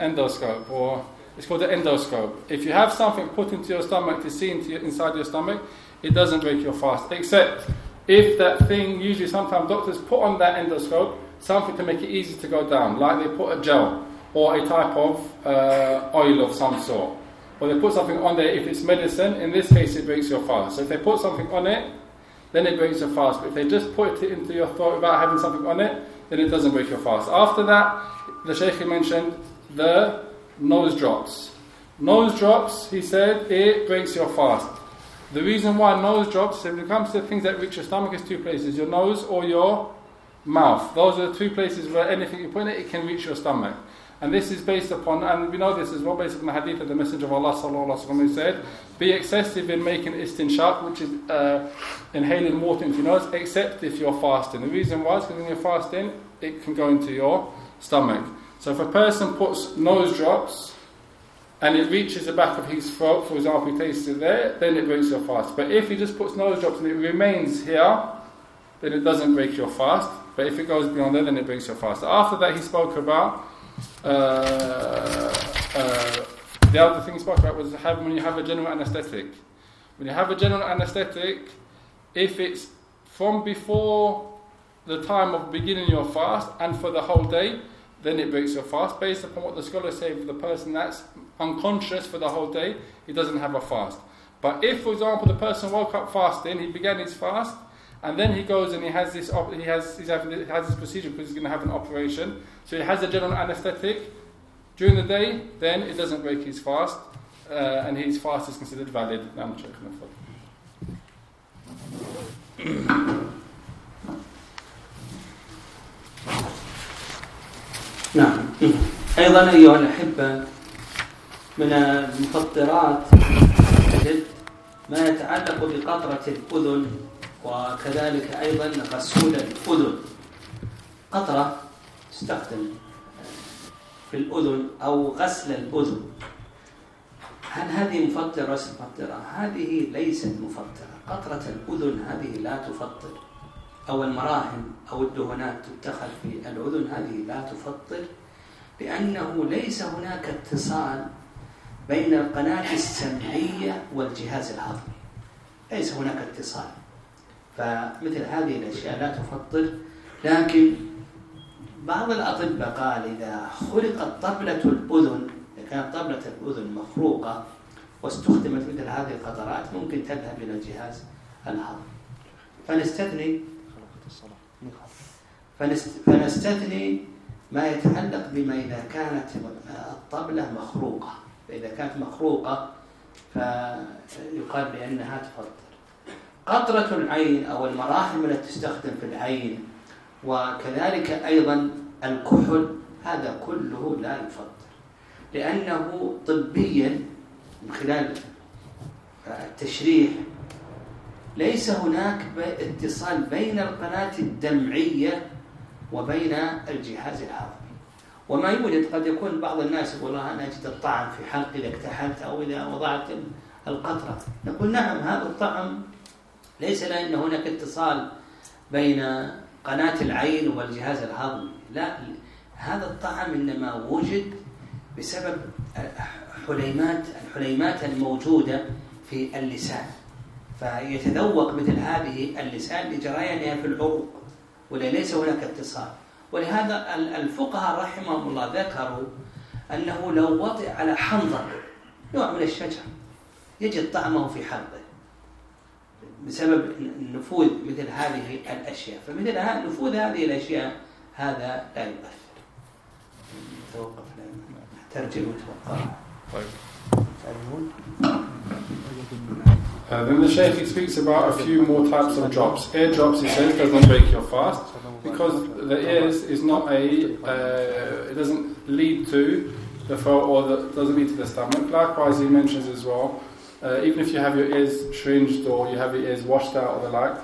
endoscope, or it's called the endoscope. If you have something put into your stomach to see into your, inside your stomach, it doesn't break your fast, except if that thing, usually sometimes doctors put on that endoscope something to make it easy to go down, like they put a gel or a type of uh, oil of some sort. Or they put something on there if it's medicine, in this case it breaks your fast. So if they put something on it, then it breaks your fast. But if they just put it into your throat without having something on it, then it doesn't break your fast. After that, the Shaykh mentioned the nose drops. Nose drops, he said, it breaks your fast. The reason why nose drops, when it comes to things that reach your stomach, is two places your nose or your mouth. Those are the two places where anything you put in it, it can reach your stomach. And this is based upon, and we know this as well, based upon the hadith of the Messenger of Allah sallallahu alaihi said, be excessive in making istinshaq, which is uh, inhaling water into your nose, except if you're fasting. The reason why is because when you're fasting, it can go into your stomach. So if a person puts nose drops and it reaches the back of his throat, for example, he tastes it there, then it breaks your fast. But if he just puts nose drops and it remains here, then it doesn't break your fast. But if it goes beyond that, then it breaks your fast. After that, he spoke about uh, uh, the other thing he spoke about was have, when you have a general anesthetic. When you have a general anesthetic, if it's from before the time of beginning your fast and for the whole day, then it breaks your fast. Based upon what the scholars say, for the person that's unconscious for the whole day, he doesn't have a fast. But if, for example, the person woke up fasting, he began his fast, and then he goes and he has this, op- he has, he's having, has this procedure because he's going to have an operation. So he has a general anesthetic during the day, then it doesn't break his fast, uh, and his fast is considered valid. I'm checking نعم. أيضا أيها الأحبة من المفطرات ما يتعلق بقطرة الأذن وكذلك أيضا غسول الأذن. قطرة تستخدم في الأذن أو غسل الأذن. هل هذه مفطرة؟ مفطرة؟ هذه ليست مفطرة. قطرة الأذن هذه لا تفطر. أو المراهم أو الدهونات تتخذ في الأذن هذه لا تفطر لأنه ليس هناك اتصال بين القناة السمعية والجهاز الهضمي. ليس هناك اتصال. فمثل هذه الأشياء لا تفطر لكن بعض الأطباء قال إذا خلقت طبلة الأذن إذا كانت طبلة الأذن مخروقة واستخدمت مثل هذه القطرات ممكن تذهب إلى الجهاز الهضمي. فنستثني فنستثني ما يتعلق بما إذا كانت الطبلة مخروقة. فإذا كانت مخروقة فيقال بأنها تفطر. قطرة العين أو المراحم التي تستخدم في العين وكذلك أيضا الكحل هذا كله لا يفطر. لأنه طبيا من خلال التشريح ليس هناك اتصال بين القناة الدمعية وبين الجهاز الهضمي وما يوجد قد يكون بعض الناس يقول أنا أجد الطعم في حلقي إذا اكتحلت أو إذا وضعت القطرة. نقول نعم هذا الطعم ليس لأن هناك اتصال بين قناة العين والجهاز الهضمي لا هذا الطعم إنما وجد بسبب حليمات الحليمات الموجودة في اللسان. فيتذوق مثل هذه اللسان لجريانها في العروق وليس هناك اتصال. ولهذا الفقهاء رحمهم الله ذكروا أنه لو وطئ على حنظل نوع من الشجر يجد طعمه في حلقه بسبب نفوذ مثل هذه الأشياء. فمثل نفوذ هذه الأشياء هذا لا يؤثر. توقف ترجم وتوقع طيب. Uh, then the Shaykh speaks about a few more types of drops. Air drops, he says, doesn't break your fast because the ears is not a, uh, it doesn't lead to the throat or the, doesn't lead to the stomach. Likewise, he mentions as well, uh, even if you have your ears shringed or you have your ears washed out or the like,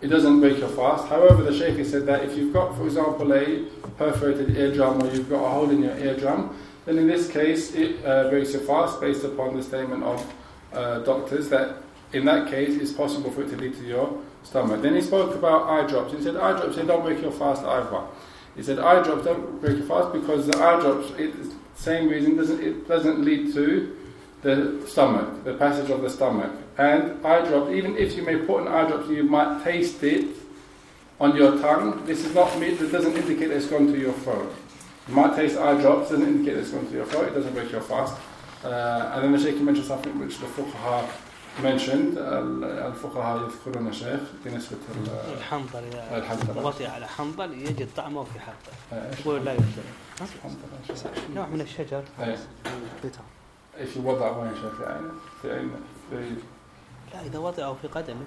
it doesn't break your fast. However, the Shaykh said that if you've got, for example, a perforated eardrum or you've got a hole in your eardrum, then in this case it uh, breaks your fast based upon the statement of uh, doctors that in that case, it's possible for it to lead to your stomach. Then he spoke about eye drops. He said eye drops they don't break your fast either. He said eye drops don't break your fast because the eye drops, same reason, doesn't it doesn't lead to the stomach, the passage of the stomach. And eye drops, even if you may put an eye drop, you might taste it on your tongue. This is not meat it doesn't indicate that it's gone to your throat. Taste eye drops, doesn't indicate that it's gone to your throat. It doesn't break your fast. Uh, and then the Sheikh mentioned something which the fuqaha mentioned الفقهاء يذكرون شيخ بنسبة الحنظل إذا وطئ على حنظل يجد طعمه في حلقه يقول لا يفطر نوع من الشجر إيش وضع وين شيخ في عينه في عينه في لا إذا وضعه في قدمه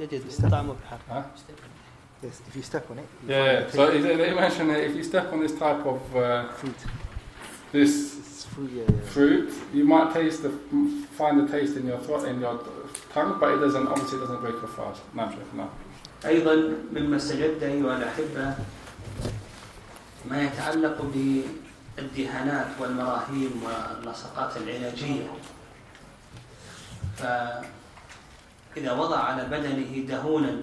يجد طعمه في حلقه Yes, if you step on it. Yeah, so they mention if you step on this type of uh, fruit, this fruit, yeah, yeah. fruit, you might taste the, find the taste in your throat, in your tongue, but it doesn't obviously it doesn't break your fast. Naturally, no. أيضا مما استجد أيها الأحبة ما يتعلق بالدهانات والمراهين واللصقات العلاجية فإذا وضع على بدنه دهونا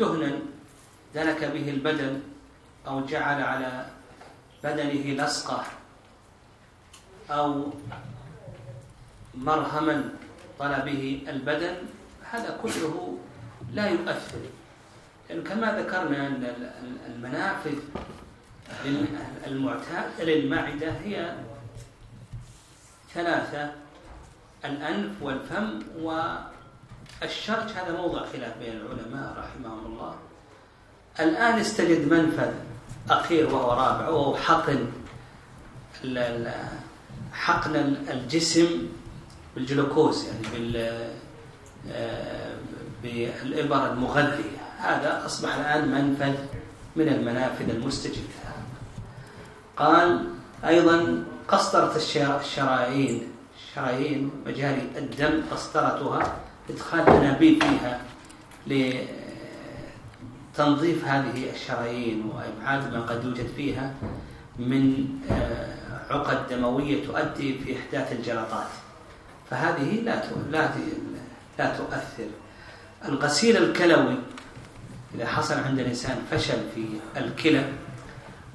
دهنا دلك به البدن أو جعل على بدنه لصقة أو مرهما طلبه البدن هذا كله لا يؤثر. يعني كما ذكرنا أن المنافذ المعتادة للمعدة هي ثلاثة الأنف والفم والشرج هذا موضع خلاف بين العلماء رحمهم الله. الآن استجد منفذ أخير وهو رابع وهو حقن حقن الجسم بالجلوكوز يعني بال آه، بالإبر المغذية. هذا أصبح الآن منفذ من المنافذ المستجدة قال أيضا قسطرة الشرايين الشرايين مجاري الدم قسطرتها إدخال أنابيب فيها لتنظيف هذه الشرايين وإبعاد ما قد يوجد فيها من آه، عقد دموية تؤدي في إحداث الجلطات. فهذه لا لا لا تؤثر. الغسيل الكلوي إذا حصل عند الإنسان فشل في الكلى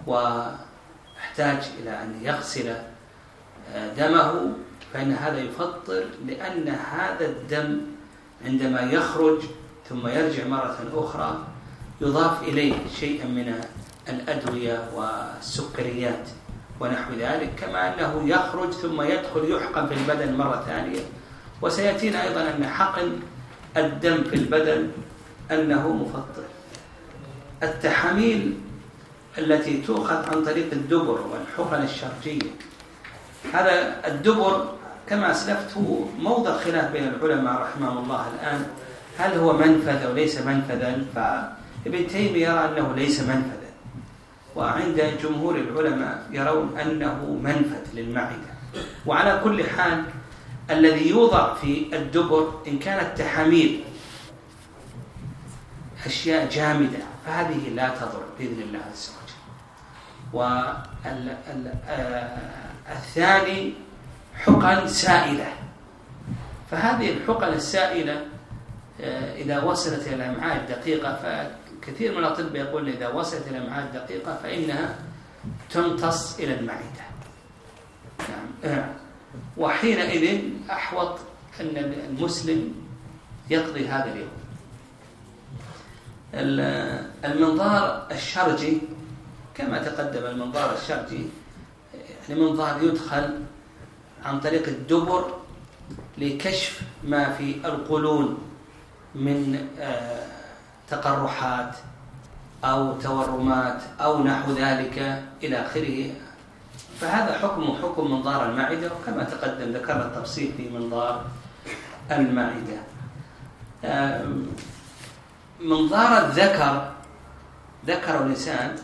وأحتاج إلى أن يغسل آه، دمه فإن هذا يفطر لأن هذا الدم عندما يخرج ثم يرجع مرة أخرى يضاف إليه شيئا من الأدوية والسكريات ونحو ذلك كما أنه يخرج ثم يدخل يحقن في البدن مرة ثانية. وسيأتينا أيضا أن حقن الدم في البدن أنه مفطر. التحاميل التي تؤخذ عن طريق الدبر والحقن الشرجية هذا الدبر كما أسلفت هو موضع خلاف بين العلماء رحمهم الله الآن. هل هو منفذ أو ليس منفذا؟ فابن تيمية يرى أنه ليس منفذا. وعند جمهور العلماء يرون أنه منفذ للمعدة. وعلى كل حال الذي يوضع في الدبر إن كانت تحاميل أشياء جامدة فهذه لا تضر بإذن الله عز وجل. والثاني حقن سائلة. فهذه الحقن السائلة آه، إذا وصلت إلى الأمعاء الدقيقة فكثير من الأطباء يقول إذا وصلت إلى الأمعاء الدقيقة فإنها تمتص إلى المعدة. نعم. آه. وحينئذ أحوط أن المسلم يقضي هذا اليوم. المنظار الشرجي كما تقدم المنظار الشرجي يعني منظار يدخل عن طريق الدبر لكشف ما في القولون من آه، تقرحات أو تورمات أو نحو ذلك إلى آخره. فهذا حكم حكم منظار المعدة وكما تقدم ذكرنا التفصيل في منظار المعدة. منظار الذكر ذكر الإنسان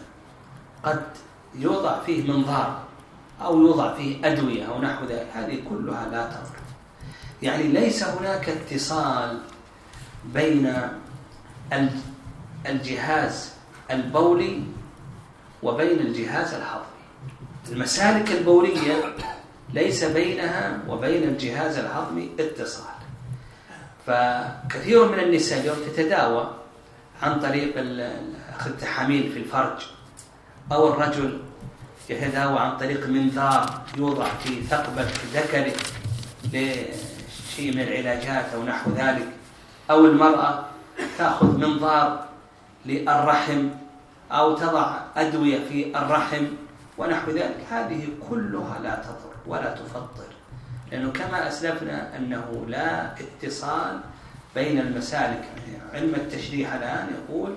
قد يوضع فيه منظار. أو يوضع فيه أدوية أو نحو ذلك. هذه كلها لا تضر. يعني ليس هناك اتصال بين الجهاز البولي وبين الجهاز الهضمي المسالك البولية ليس بينها وبين الجهاز الهضمي اتصال. فكثير من النساء اليوم تتداوى عن طريق التحاميل في الفرج أو الرجل يتداوى عن طريق منظار يوضع في ثقبة ذكره لشيء من العلاجات أو نحو ذلك. أو المرأة تأخذ منظار للرحم أو تضع أدوية في الرحم ونحو ذلك. هذه كلها لا تضر ولا تفطر لأنه كما أسلفنا أنه لا اتصال بين المسالك. علم التشريح الآن يقول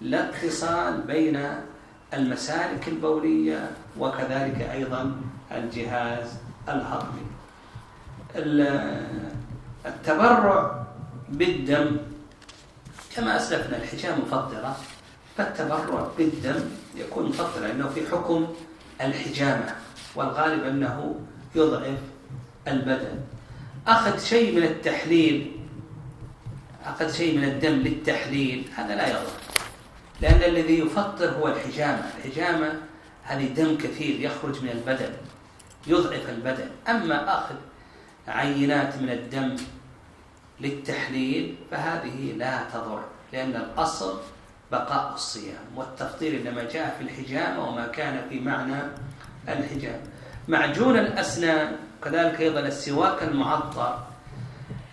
لا اتصال بين المسالك البولية وكذلك أيضا الجهاز الهضمي. التبرع بالدم كما أسلفنا الحجامة مفطرة فالتبرع بالدم يكون مفطرا لأنه في حكم الحجامة والغالب أنه يضعف البدن. أخذ شيء من التحليل أخذ شيء من الدم للتحليل هذا لا يضر لأن الذي يفطر هو الحجامة. الحجامة هذه دم كثير يخرج من البدن؟ يضعف البدن. أما أخذ عينات من الدم للتحليل فهذه لا تضر لأن الأصل بقاء الصيام والتفطير إنما جاء في الحجامة وما كان في معنى الحجامة معجون الأسنان كذلك أيضا السواك المعطر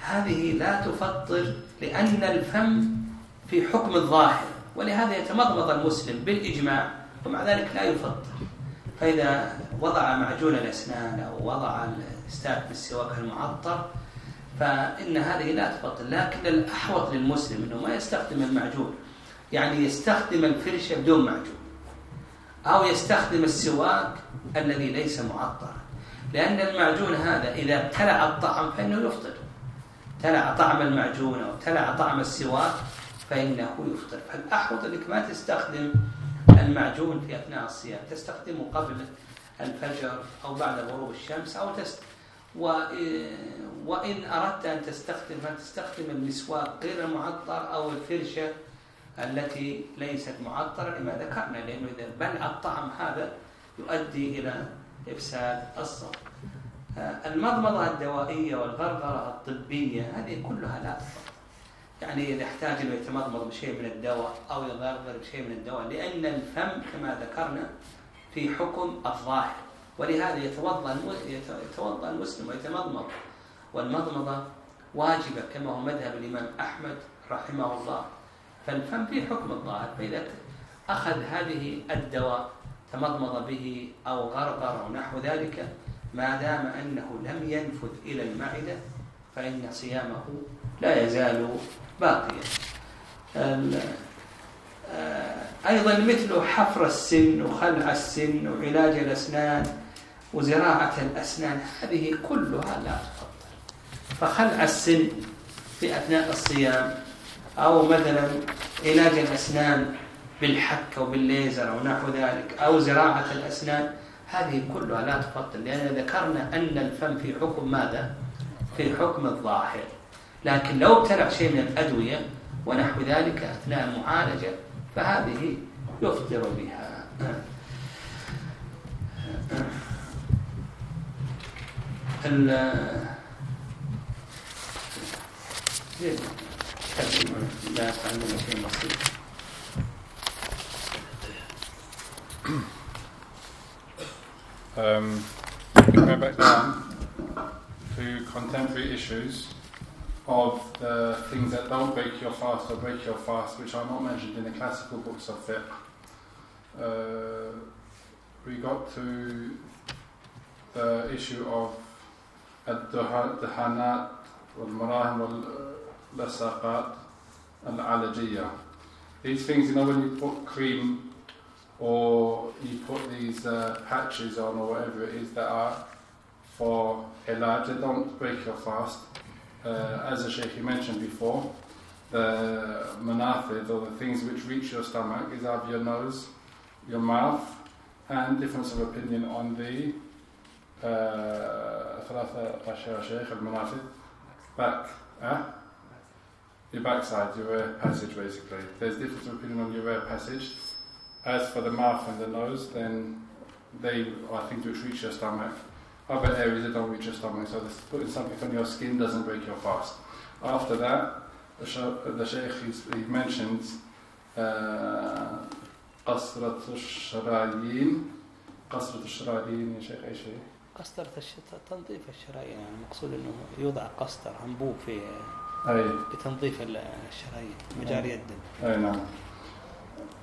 هذه لا تفطر لأن الفم في حكم الظاهر ولهذا يتمضمض المسلم بالإجماع ومع ذلك لا يفطر فإذا وضع معجون الأسنان أو وضع الاستاك بالسواك المعطر فإن هذه لا تفطر لكن الأحوط للمسلم أنه ما يستخدم المعجون. يعني يستخدم الفرشة بدون معجون. أو يستخدم السواك الذي ليس معطرا. لأن المعجون هذا إذا ابتلع الطعم فإنه يفطر ابتلع طعم المعجون أو ابتلع طعم السواك فإنه يفطر فالأحوط أنك ما تستخدم المعجون في أثناء الصيام. تستخدمه قبل الفجر أو بعد غروب الشمس أو تست. وإن أردت أن تستخدم فتستخدم المسواك غير المعطر أو الفرشة التي ليست معطرة لما ذكرنا لأنه إذا بلع الطعم هذا يؤدي إلى إفساد الصوم المضمضة الدوائية والغرغرة الطبية هذه كلها لا تفضل يعني إذا احتاج أنه يتمضمض بشيء من الدواء أو يغرغر بشيء من الدواء لأن الفم كما ذكرنا في حكم الظاهر ولهذا يتوضأ يتوضأ المسلم ويتمضمض. والمضمضة واجبة كما هو مذهب الإمام أحمد رحمه الله. فالفم في حكم الظاهر فإذا أخذ هذه الدواء تمضمض به أو غرغر أو نحو ذلك ما دام أنه لم ينفذ إلى المعدة فإن صيامه لا يزال باقيا آه، أيضا مثل حفر السن وخلع السن وعلاج الأسنان وزراعة الأسنان هذه كلها لا تفضل فخلع السن في أثناء الصيام أو مثلا علاج الأسنان بالحك أو بالليزر أو نحو ذلك أو زراعة الأسنان هذه كلها لا تفضل لأن ذكرنا أن الفم في حكم ماذا؟ في حكم الظاهر. لكن لو ابتلع شيء من الأدوية ونحو ذلك أثناء المعالجة فهذه يفطر بها. لا عندنا شيء بسيط. Um, going back down to contemporary issues of the things that don't break your fast or break your fast, which are not mentioned in the classical books of fiqh. Uh, we got to the issue of الدهانات والمراهم واللصاقات العلاجية. These things, you know, when you put cream or you put these uh, patches on or whatever it is that are for ilaj, they don't break your fast. Uh, as the Sheikh mentioned before, the manafid or the things which reach your stomach is out of your nose, your mouth, and difference of opinion on the uh, back, your backside, your passage basically. There's difference of opinion on your air passage. As for the mouth and the nose, then they are things which reach your stomach. Other areas that don't reach your stomach, so this, putting something on your skin doesn't break your fast. After that, the, sh- the Shaykh he mentions قصرة الشرايين قصرة الشرايين يا شيخ ايش هي؟ قسطرة تنظيف الشرايين يعني المقصود انه يوضع قسطر انبوب في اي لتنظيف الشرايين مجاري الدم اي نعم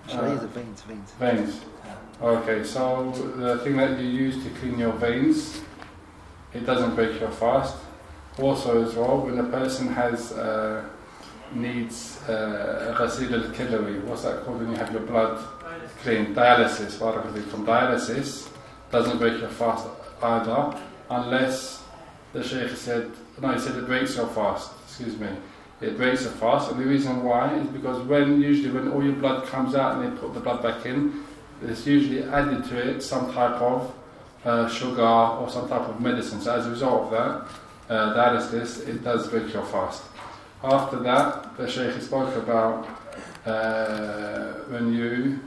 Shari's are veins, veins. Veins. Okay, so the thing that you use to clean your veins, it doesn't break your fast. Also, as well, when a person has uh, needs ghasil al kilari, what's that called when you have your blood cleaned? Dialysis. Barakallahu from dialysis doesn't break your fast either, unless the sheikh said no, he said it breaks your fast. Excuse me it breaks the fast. And the reason why is because when usually when all your blood comes out and they put the blood back in, there's usually added to it some type of uh, sugar or some type of medicine. So as a result of that, uh, dialysis, it does break your fast. After that, the Shaykh spoke about uh, when you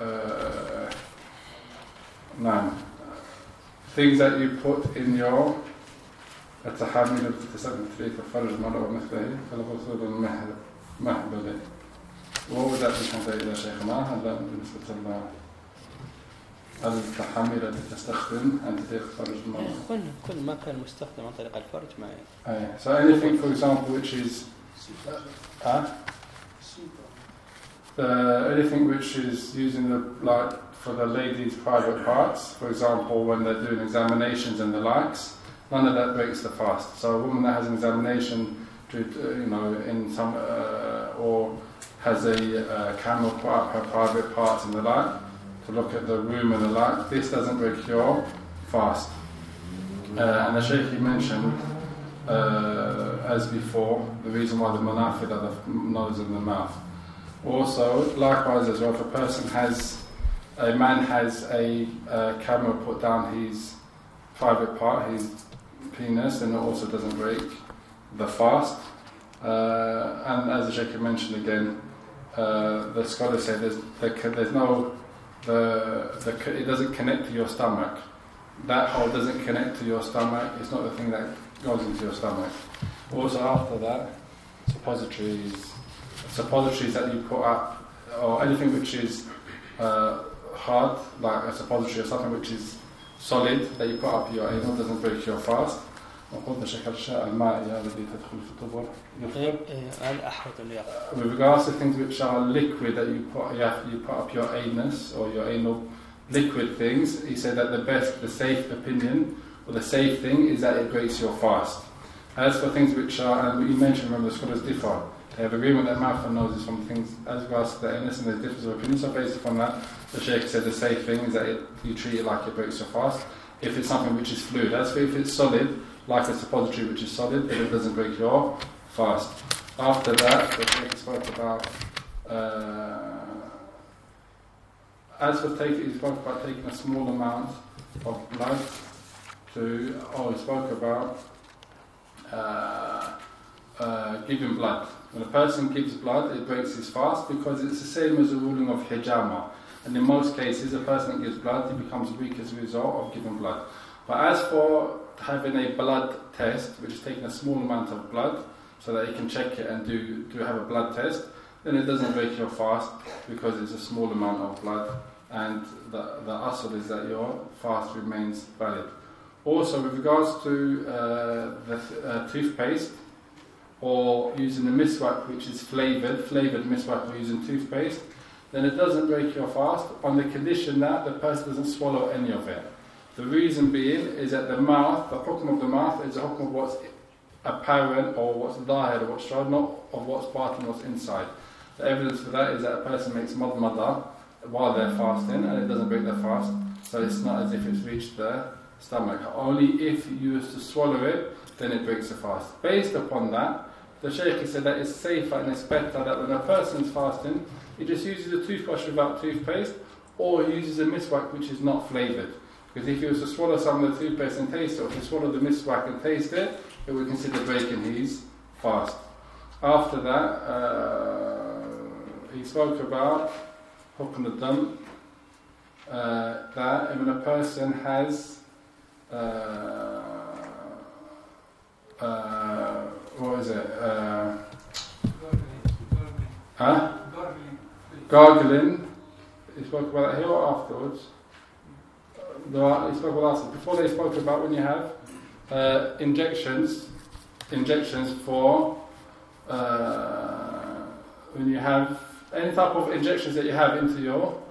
uh, no, things that you put in your التحامل بتتسبب في كفار المرء ومثله فالغسول المهبل وهو ذات الحمد إلى شيخنا هذا بالنسبة لنا التحامل التي تستخدم أن تخرج المرء كل كل ما كان مستخدم عن طريق الفرج ما أي so anything for example which is huh? Uh, anything which is using the like for the ladies' private parts, for example, when they're doing examinations and the likes, none of that breaks the fast. So a woman that has an examination, to, uh, you know, in some uh, or has a uh, camel put up her private parts in the light to look at the room and the light, this doesn't break your fast. Uh, and the Shaykh he mentioned, uh, as before, the reason why the manafid are the nose and the mouth. Also, likewise as well, if a person has, a man has a, a camera put down his private part, his penis, then it also doesn't break the fast. Uh, and as the Sheikh mentioned again, uh, the scholars say there's, there's no, the, the, it doesn't connect to your stomach. That hole doesn't connect to your stomach, it's not the thing that goes into your stomach. Also, after that, suppositories, suppositories that you put up, or anything which is uh, hard, like a suppository or something which is solid that you put up your anal doesn't break your fast. وقلنا شكل الشاء المائية التي تدخل في الدبر With regards to things which are liquid that you put, you, have, you put up your anus or your anal liquid things, he said that the best, the safe opinion or the safe thing is that it breaks your fast. As for things which are, and you mentioned, remember the scholars differ. They have agreement that mouth and nose is from things as regards to the anus and there's difference of opinion. So based upon that, the Sheikh said the safe thing is that it, you treat it like it breaks your fast. If it's something which is fluid, as for if it's solid, like a suppository which is solid, then it doesn't break your fast. After that, the spoke about uh, as for taking, he spoke about taking a small amount of blood to, oh, he spoke about uh, uh, giving blood. When a person gives blood, it breaks his fast because it's the same as the ruling of hijama. And in most cases, a person that gives blood, he becomes weak as a result of giving blood. But as for having a blood test, which is taking a small amount of blood, so that you can check it and do, do have a blood test, then it doesn't break your fast because it's a small amount of blood and the, the asl is that your fast remains valid. Also, with regards to uh, the uh, toothpaste or using the miswak which is flavoured, flavoured miswak or using toothpaste, then it doesn't break your fast on the condition that the person doesn't swallow any of it. The reason being is that the mouth, the hukm of the mouth is the hukm of what's apparent or what's or what's shown, not of what's batin, what's inside. The evidence for that is that a person makes madmada while they're fasting and it doesn't break their fast, so it's not as if it's reached their stomach. Only if you used to swallow it, then it breaks the fast. Based upon that, the Shaykh said that it's safer and it's better that when a person's fasting, he just uses a toothbrush without toothpaste or uses a miswak which is not flavoured. Because if he was to swallow some of the toothpaste and taste it, or if he swallow the miswak and taste it, it would consider breaking his fast. After that, uh, he spoke about hukm al-dam, uh, that when a person has uh, uh, what is it? Uh, huh? Gargling. He spoke about that here or afterwards? About that before. They spoke about when you have uh, injections, injections for uh, when you have any type of injections that you have into your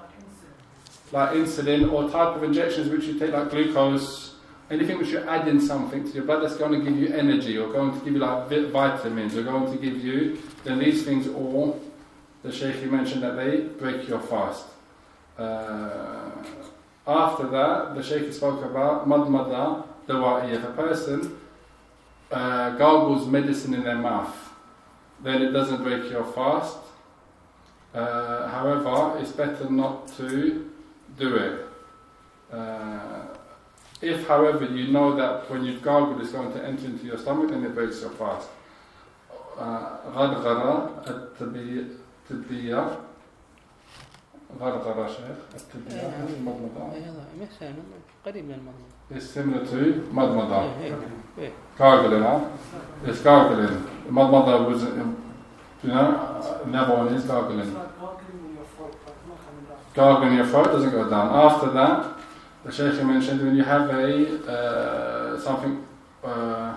like insulin or type of injections which you take like glucose anything which you're adding something to your blood that's going to give you energy or going to give you like vitamins or going to give you then these things all the Shaykh mentioned that they break your fast uh, after that the Shaykh spoke about madmada dawa'i if a person uh, gargles medicine in their mouth then it doesn't break your fast uh, however, it's better not to do it. Uh, if, however, you know that when you've gargled it's going to enter into your stomach, then it breaks your fast. غرغرة التبية غرغرة شيخ التبية المضمضة قريب من المضمضة It's similar to madmada. Gargling, huh? It's gargling. Madmada was you know, another one is gargling. Gargling your throat doesn't go down. After that, the Shaykh mentioned when you have a uh, something, uh,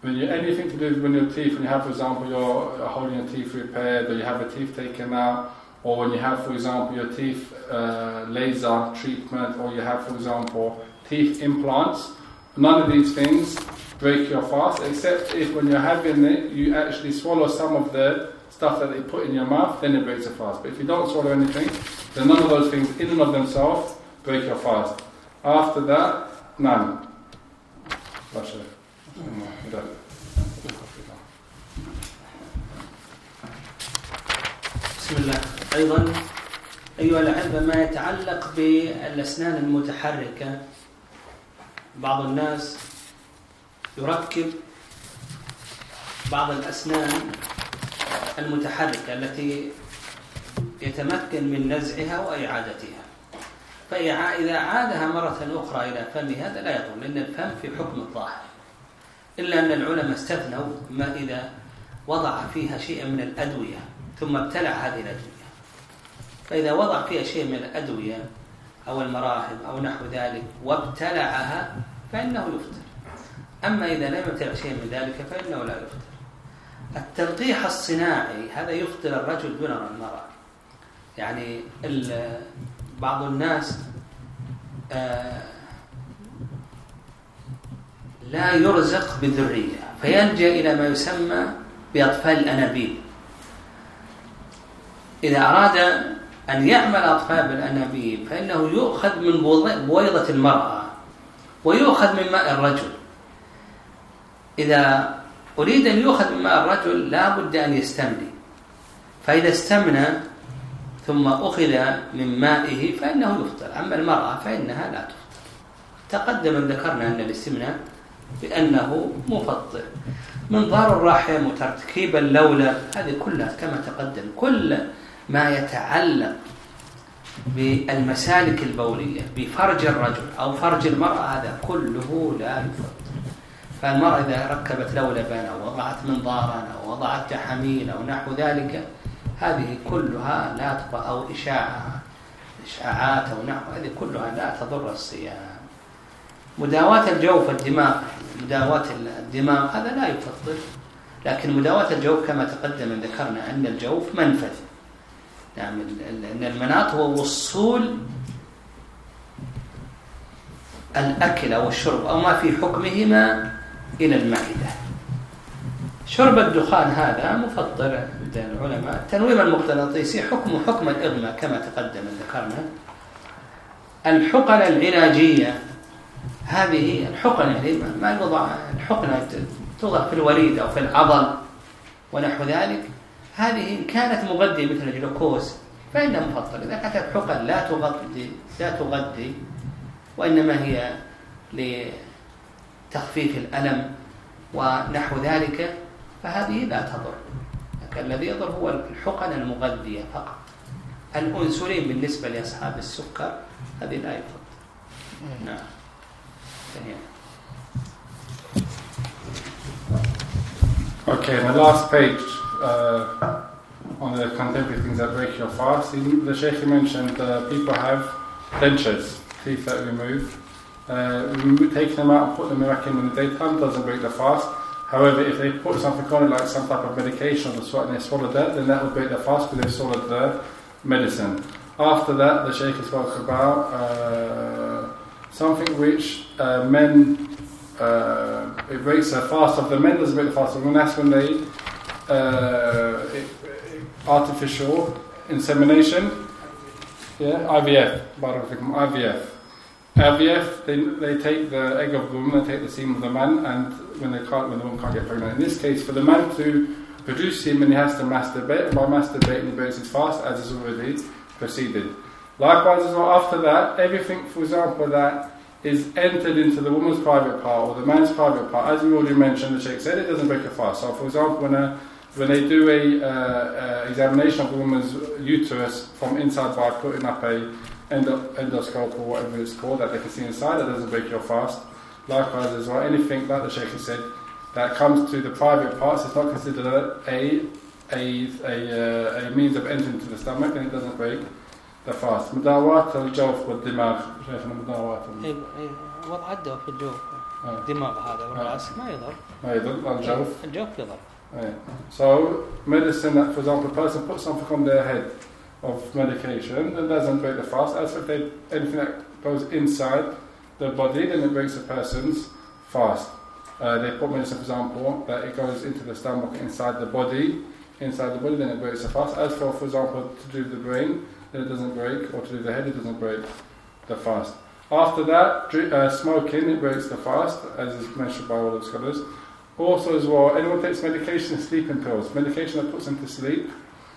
when you anything to do with your teeth, when you have, for example, you're holding your teeth repaired, or you have a teeth taken out, or when you have, for example, your teeth uh, laser treatment, or you have, for example, teeth implants. None of these things break your fast, except if when you're having it, you actually swallow some of the stuff that they put in your mouth, then it breaks your fast. But if you don't swallow anything, then none of those things, in and of themselves, break your fast. After that, none. Russia. Bismillah. أيضا أيها الأحبة ما يتعلق بالأسنان المتحركة. بعض الناس يركب بعض الأسنان المتحركة التي يتمكن من نزعها وإعادتها. فإذا عادها مرة أخرى إلى فمه هذا لا يضر لأن الفم في حكم الظاهر. إلا أن العلماء استثنوا ما إذا وضع فيها شيئا من الأدوية ثم ابتلع هذه الأدوية. فإذا وضع فيها شيء من الأدوية أو المراهم أو نحو ذلك وابتلعها فإنه يفطر أما إذا لم يبتلع شيء من ذلك فإنه لا يفطر التلقيح الصناعي هذا يفطر الرجل دون المرأة. يعني بعض الناس آه، لا يرزق بذرية فيلجأ إلى ما يسمى بأطفال الأنابيب. إذا أراد أن يعمل أطفال بالأنابيب فإنه يؤخذ من بويضة المرأة ويؤخذ من ماء الرجل. إذا أريد أن يؤخذ من ماء الرجل لا بد أن يستملي. فإذا استمنى ثم أخذ من مائه فإنه يفطر. أما المرأة فإنها لا تفطر. تقدم ذكرنا أن الاستمناء بأنه مفطر. منظار الرحم وتركيب اللولب هذه كلها كما تقدم كل ما يتعلق بالمسالك البولية بفرج الرجل أو فرج المرأة هذا كله لا يفطر فالمرأة إذا ركبت لولبا أو وضعت منظارا أو وضعت جحامين أو نحو ذلك هذه كلها لا تبقى أو إشاعة إشاعات أو نحو هذه كلها لا تضر الصيام. مداواة الجوف الدماغ مداواة الدماغ هذا لا يفطر لكن مداواة الجوف كما تقدم ذكرنا أن الجوف منفذ. نعم أن المناط هو وصول الأكل أو الشرب أو ما في حكمهما إلى المعدة شرب الدخان هذا مفطر عند العلماء. التنويم المغناطيسي حكم حكم الإغماء كما تقدم ذكرنا الحقن العلاجية هذه الحقن يعني ما يوضع الحقنة توضع في الوريد أو في العضل ونحو ذلك. هذه إن كانت مغذية مثل الجلوكوز فإنها مفطر إذا كانت الحقن لا تغذي لا تغذي وإنما هي لتخفيف الألم ونحو ذلك فهذه لا تضر. لكن الذي يضر هو الحقن المغذية فقط. الأنسولين بالنسبة لأصحاب السكر هذه لا يفضل. نعم. Okay, the last page. Uh, on the contemporary things that break your fast. The Sheikh mentioned uh, people have dentures, teeth that remove. Uh, taking them out and put them back in in the daytime doesn't break the fast. However, if they put something on it like some type of medication or sweat and they swallow that, then that would break the fast because they've swallowed the medicine. After that, the Sheikh spoke about uh, something which uh, men, uh, it breaks the fast of the men, doesn't break the fast of the women. That's when they, uh, artificial insemination, yeah, IVF, IVF. IVF, they, they take the egg of the woman, they take the semen of the man, and when they can't, when the woman can't get pregnant. In this case, for the man to produce semen, he has to masturbate, by masturbating, he breaks his fast, as is already proceeded. Likewise, as well, after that, everything, for example, that is entered into the woman's private part or the man's private part, as we already mentioned, the Sheikh said, it doesn't break a fast. So, for example, when a when they do a uh, uh, examination of the woman's uterus from inside by putting up a endo- endoscope or whatever it's called that they can see inside, that doesn't break your fast. Likewise, as well, anything like the Sheikh has said that comes to the private parts is not considered a a a, uh, a means of entering to the stomach, and it doesn't break the fast. مداواة الجوف والدماغ شيخنا مداواة وضع الدواء في الجوف الدماغ هذا والراس ما يضر ما يضر الجوف الجوف يضر so, medicine that, for example, a person puts something on their head of medication, that doesn't break the fast. As if they, anything that goes inside the body, then it breaks the person's fast. Uh, they put medicine, for example, that it goes into the stomach, inside the body, inside the body, then it breaks the fast. As for, for example, to do the brain, then it doesn't break, or to do the head, it doesn't break the fast. After that, uh, smoking, it breaks the fast, as is mentioned by all the scholars. Also, as well, anyone takes medication, sleeping pills, medication that puts them to sleep,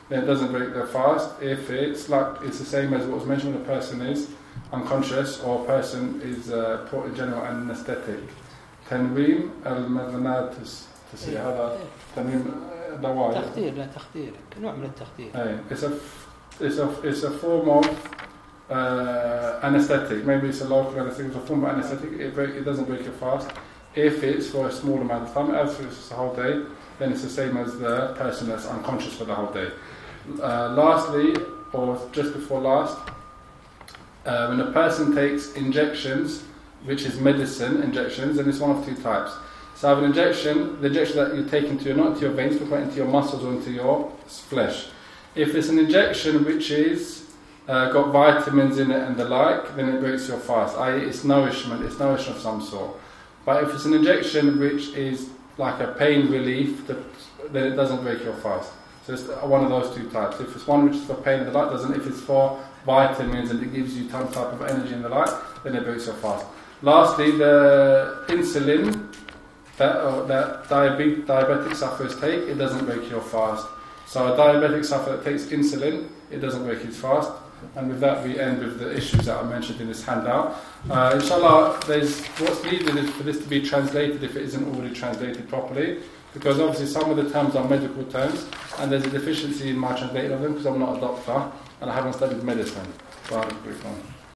then it doesn't break their fast if it's like it's the same as what was mentioned when a person is unconscious or a person is uh, put in general anaesthetic. تنويم المغناط تسي هذا تنويم دواء تخدير لا تخدير نوع من التخدير أي it's a it's a it's a form of uh, anesthetic maybe it's a local anesthetic it's a form of anesthetic it, break, it doesn't break your fast if it's for a small amount of time, as if it's the whole day, then it's the same as the person that's unconscious for the whole day. Uh, lastly, or just before last, uh, when a person takes injections, which is medicine injections, then it's one of two types. So, I have an injection, the injection that you take into your not into your veins, but into your muscles or into your flesh. If it's an injection which is uh, got vitamins in it and the like, then it breaks your fast. I.e., it's nourishment, it's nourishment of some sort. But if it's an injection which is like a pain relief, then it doesn't break your fast. So it's one of those two types. If it's one which is for pain and the light doesn't, if it's for vitamins and it gives you some type of energy in the light, then it breaks your fast. Lastly, the insulin that, uh, that diabetic, diabetic sufferers take, it doesn't break your fast. So a diabetic sufferer that takes insulin, it doesn't work as fast. And with that, we end with the issues that I mentioned in this handout. Uh, inshallah, there's, what's needed is for this to be translated if it isn't already translated properly. Because obviously some of the terms are medical terms, and there's a deficiency in my translating of them because I'm not a doctor and I haven't studied medicine. Barakallahu.